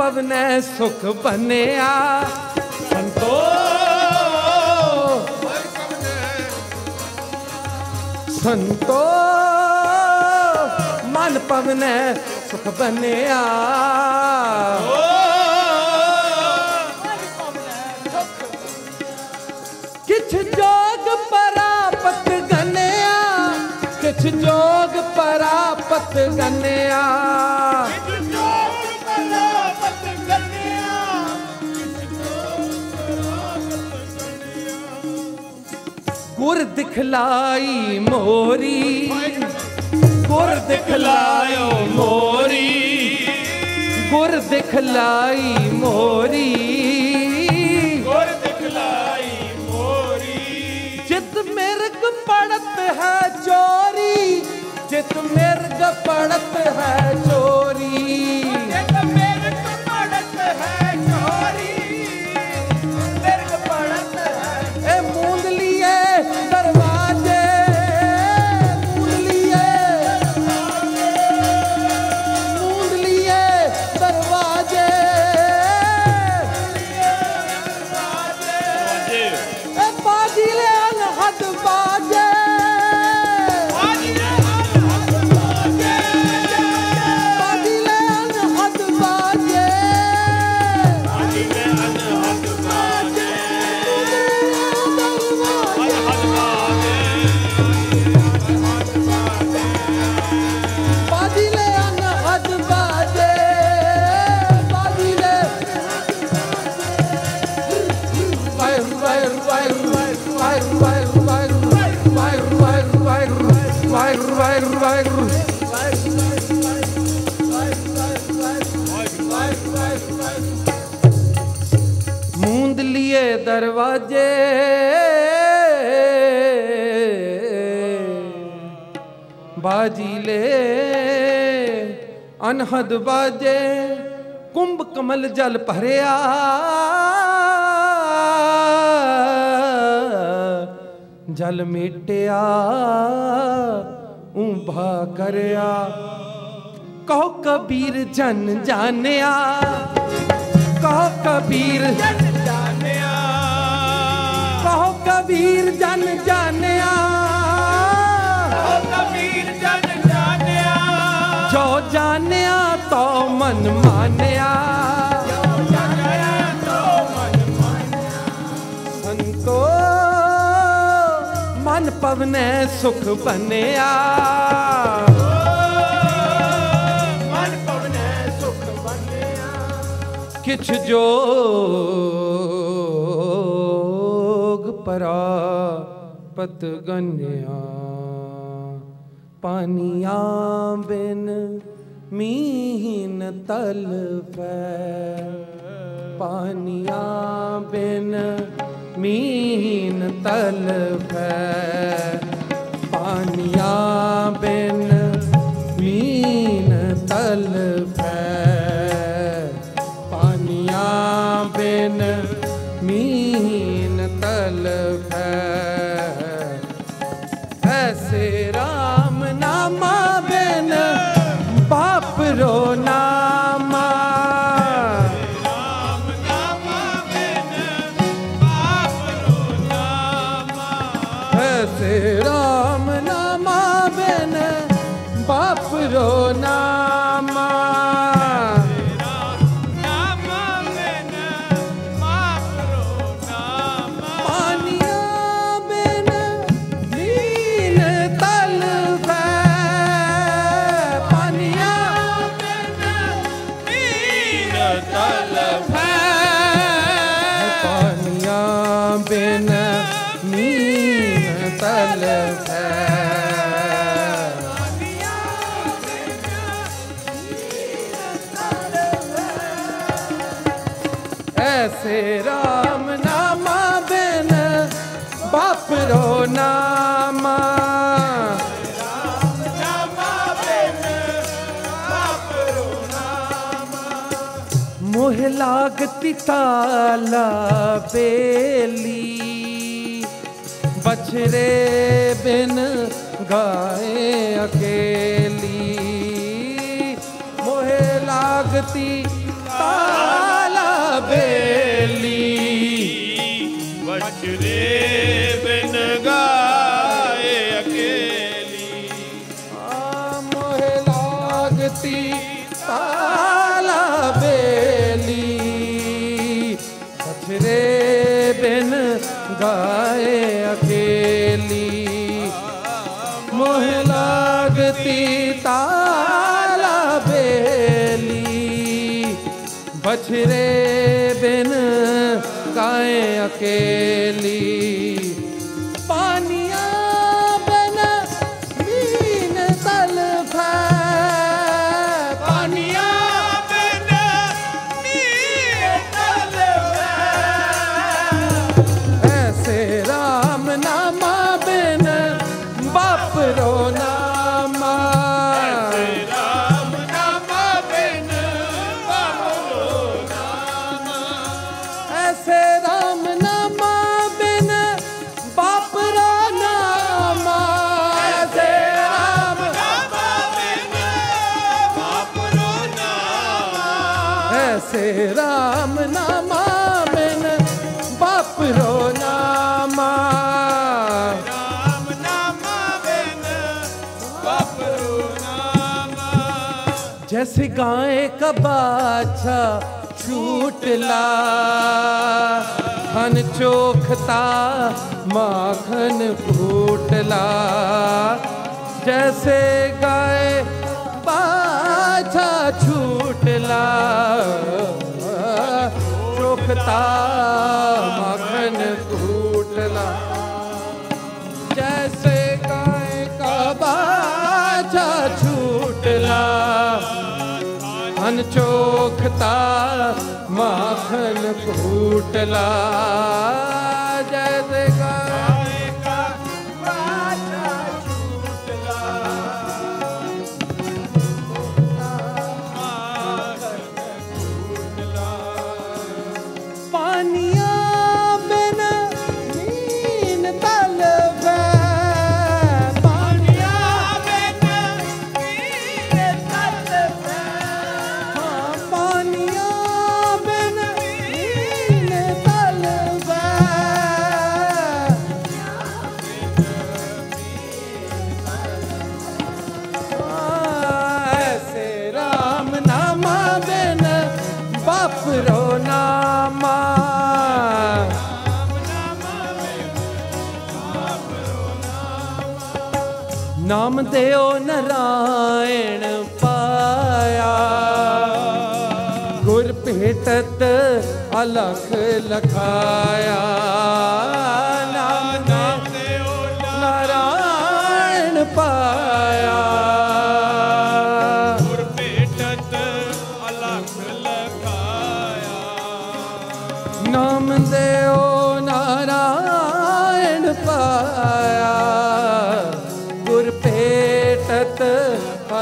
ਪਵਨ ਸੁਖ ਬਨਿਆ ਸੰਤੋ ਸੰਤੋ, ਮਨ ਪਵਨ ਸੁਖ ਬਨਿਆ ਕਿਛ ਜੋਗ ਪਰਾਪਤ ਗਨਿਆ, ਕਿਛ ਜੋਗ ਪਰਾਪਤ ਗਨ ਦਿਖਲਾਈ ਮੋਰੀ। ਗੁਰ ਦਿਖਲਾਇਓ ਮੋਰੀ। ਗੁਰ ਦਿਖਲਾਈ ਮੋਰੀ। ਗੁਰ ਦਿਖਲਾਈ ਮੋਰੀ। ਜਿਤ ਮਿਰਗ ਪੜਤ ਹੈ ਚੋਰੀ। ਜਿਤ ਮਿਰਗ ਪੜਤ ਹੈ ਦਰਵਾਜੇ। ਬਾਜੀ ਲੈ, ਅਨਹਦ ਬਾਜੇ। ਕੁੰਭ ਕਮਲ ਜਲ ਭਰਿਆ। ਜਲ ਮੇਟਿਆ ਉਂਭਾ ਕਰਿਆ। ਕਹੋ ਕਬੀਰ ਜਨ ਜਾਣਿਆ। ਕਹੋ ਕਬੀਰ ਜਾਣਿਆ ਕਬੀਰ ਜਨ ਜਾਣਿਆ। ਓ ਕਬੀਰ ਜਨ ਜਾਣਿਆ। ਜੋ ਜਾਣਿਆ ਤੋ ਮਨ ਮਾਨਿਆ। ਮਨ ਪਵਨੈ ਸੁਖ ਬਨਿਆ ਮਨ ਪਵਨੈ ਸੁਖ ਬਣਿਆ। ਕਿਛ ਜੋਗ ਪਰਾਪਤ ਗੰਨਿਆ ਪਾਨੀਆਂ ਬਿਨ ਮੀਨ ਤਲਫੈ ਪਾਨੀਆਂ ਬਿਨ ਮੀਨ ਤਲਫੈ ਪਾਨੀਆਂ ਬਿਨ ਮੀਨ ਤਲਫੈ ਪਾਨੀਆਂ ਮੋਹ ਲਾਗਤੀ ਤਾਲਾ ਬੇਲੀ ਬਛਰੇ ਬਿਨ ਗਾਏ ਅਕੇਲੀ। ਮੋਹ ਗਾਏ ਅਕੇਲੀ। ਮੋਹ ਲਾਗਤੀ ਤਾਲਾ ਬੇਲੀ। ਬਛਰੇ ਬਿਨ ਕਾਏ ਅਕੇਲੀ। गाय का बाछा छूटला। हन चोखता माखन फूटला। जैसे गाय बाछा छूटला। चोखता चोखता माखन फूटला। ਨਾਮ ਦੇਓ ਨਰਾਇਣ ਪਾਇਆ। ਗੁਰ ਭੇਟਤ ਅਲਖ ਲਖਾਇਆ।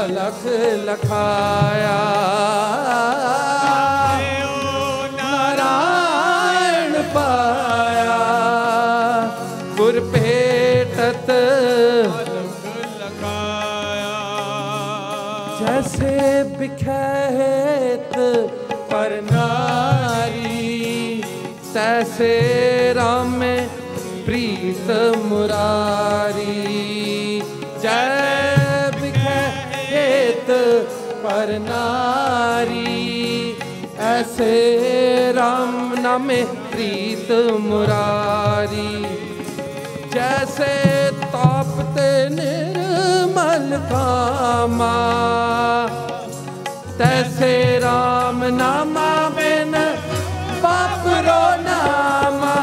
ਅਲਖ ਲਖਾਇਆ। ਨਾਰਾਇਣ ਪਾਇਆ। ਗੁਰ ਲਖਾਇਆ ਜੈਸੇ ਬਿਖੈਤ ਪਰ ਨਾਰੀ, ਤੈਸੇ ਰਾਮ ਪ੍ਰੀਤ ਮੁਰਾਰੀ। ਜੈ ਐਸੇ ਰਾਮ ਨਾਮੇ ਪ੍ਰੀਤ ਮੁਰਾਰੀ। ਜੈਸੇ ਤਾਪ ਤੇ ਨਿਰਮਲ ਕਾਮਾ, ਤੈਸੇ RAM ਨਾਮਾ ਬਿਨ ਬਾਪਰੋ ਨਾਮਾ,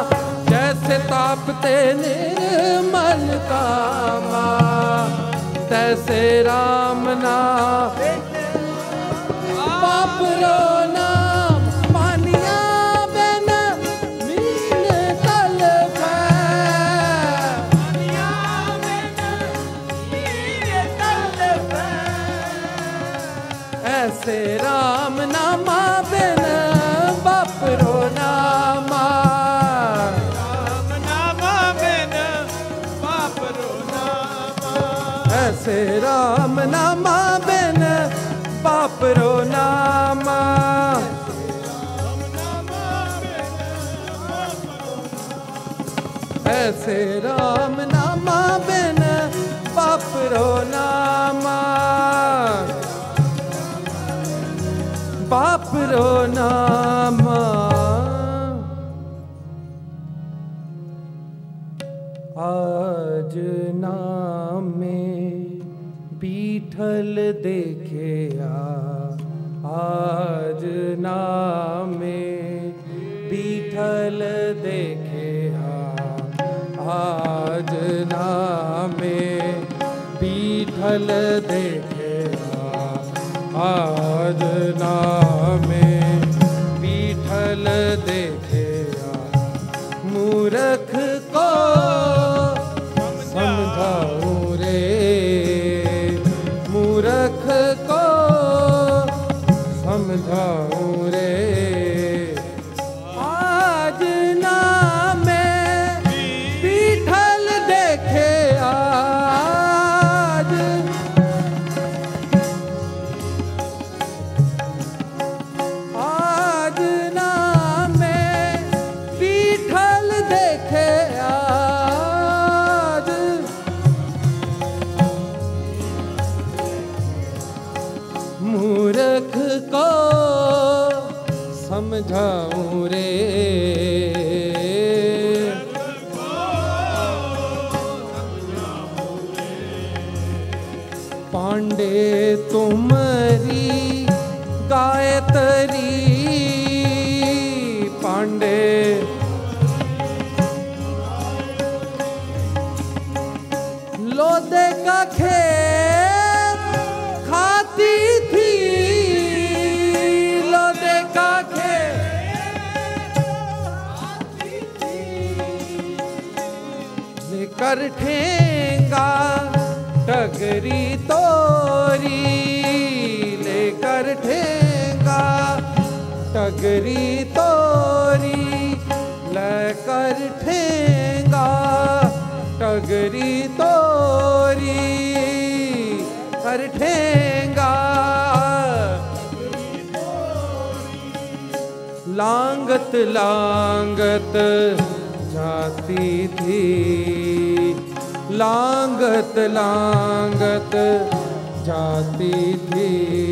ਜੈਸੇ ਤਾਪ ਤੇ ਨਿਰਮਲ ਕਾਮਾ, ਤੈਸੇ RAM ਨਾਮ ਬਾਪਰੋ ਰੋ ਬਾਪਰੋ ਨਾਮਾ ਆਜ ਨਾਮੇ ਬੀਠਲ ਦੇਖਿਆ ਆਜ ਨਾਮੇ ਬੀਠਲ ਦੇਖਿਆ ਆਜ ਨਾਮੇ ਬੀਠਲ ਦੇਖਿਆ ਆਜ ਨਾਮੇ ਬੀਠਲ ਦੇਖਿਆ ਮੂਰਤ ਡੋਰੀ ਤੋਰੀ ਲੈ ਕਰ ਠੇਗਾ, ਟਗਰੀ ਤੋਰੀ ਕਰ ਠੇਗਾ। ਲਾਂਗਤ ਲਾਂਗਤ ਜਾਤੀ ਲਾਂਗਤ ਲਾਂਗਤ जाती थी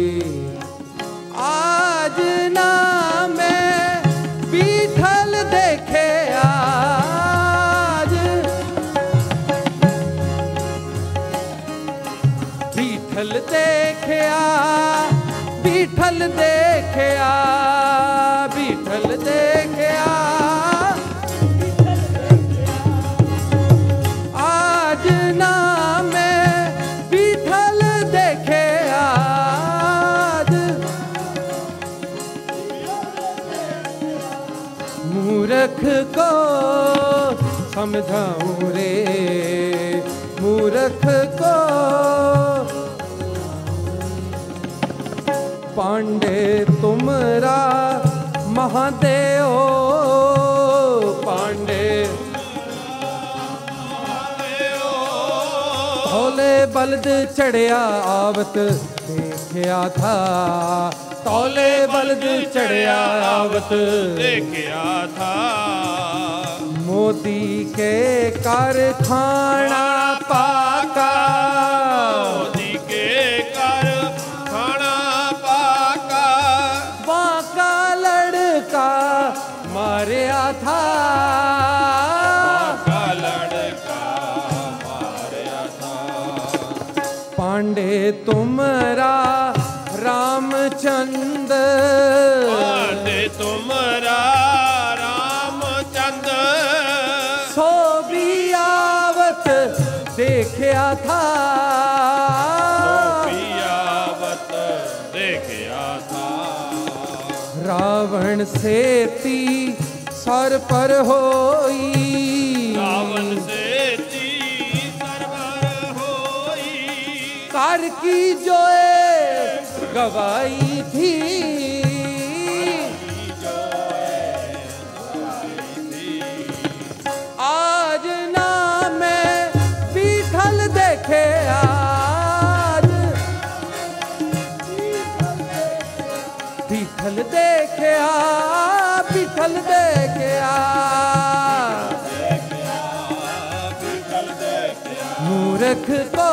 ਸਮਝਾਉ ਰੇ ਮੂਰਖ ਕੋ ਪਾਂਡੇ ਤੁਮਰਾ ਮਹਾਦੇਵ, ਪਾਂਡੇ ਤੌਲੇ ਬਲਦ ਚੜਿਆ ਆਵਤ, ਦੇਖਿਆ ਥਾ। ਤੌਲੇ ਬਲਦ ਚੜਿਆ ਆਵਤ, ਦੇਖਿਆ ਥਾ। मोदी के कारखाना पा ਰਾਵਣ ਸੇਤੀ ਸਰ ਪਰ ਹੋਈ। ਰਾਵਣ ਸੇਤੀ ਸਰ ਪਰ ਹੋਈ। ਕਰ ਕੀ ਜੋਏ ਗਵਾਈ ਥੀ ਪਿਠਲ ਦੇਖਿਆ ਮੂਰਖ ਕੋ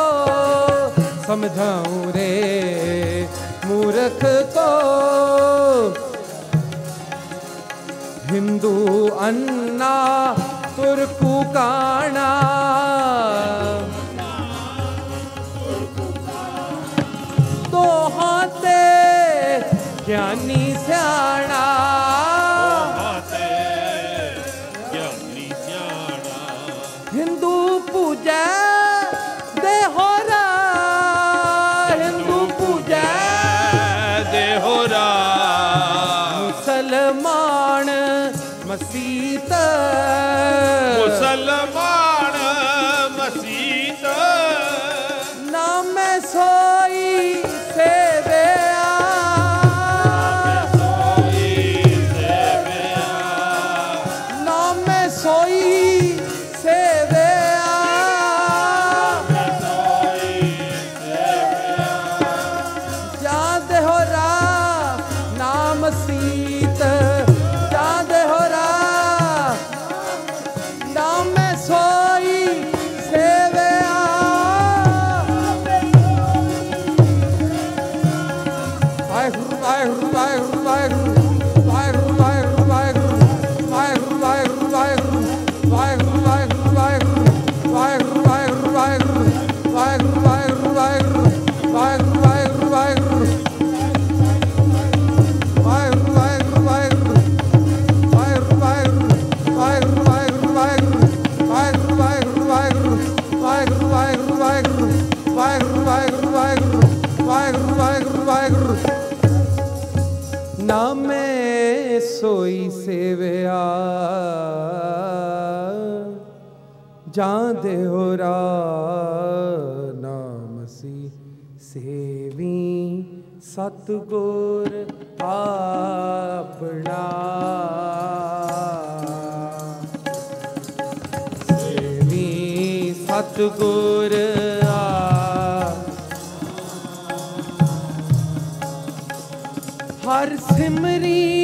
ਸਮਝਾਉ ਰੇ ਮੂਰਖ ਕੋ। ਹਿੰਦੂ ਅੰਨਾ ਤੁਰਕੂ ਕਾਣਾ। ਗਿਆਨੀ ಪ್ರಾಣ ਸਤਗੁਰ ਆਪਣਾ। ਸੇਵੀ ਸਤਗੁਰ ਹਰ ਸਿਮਰੀ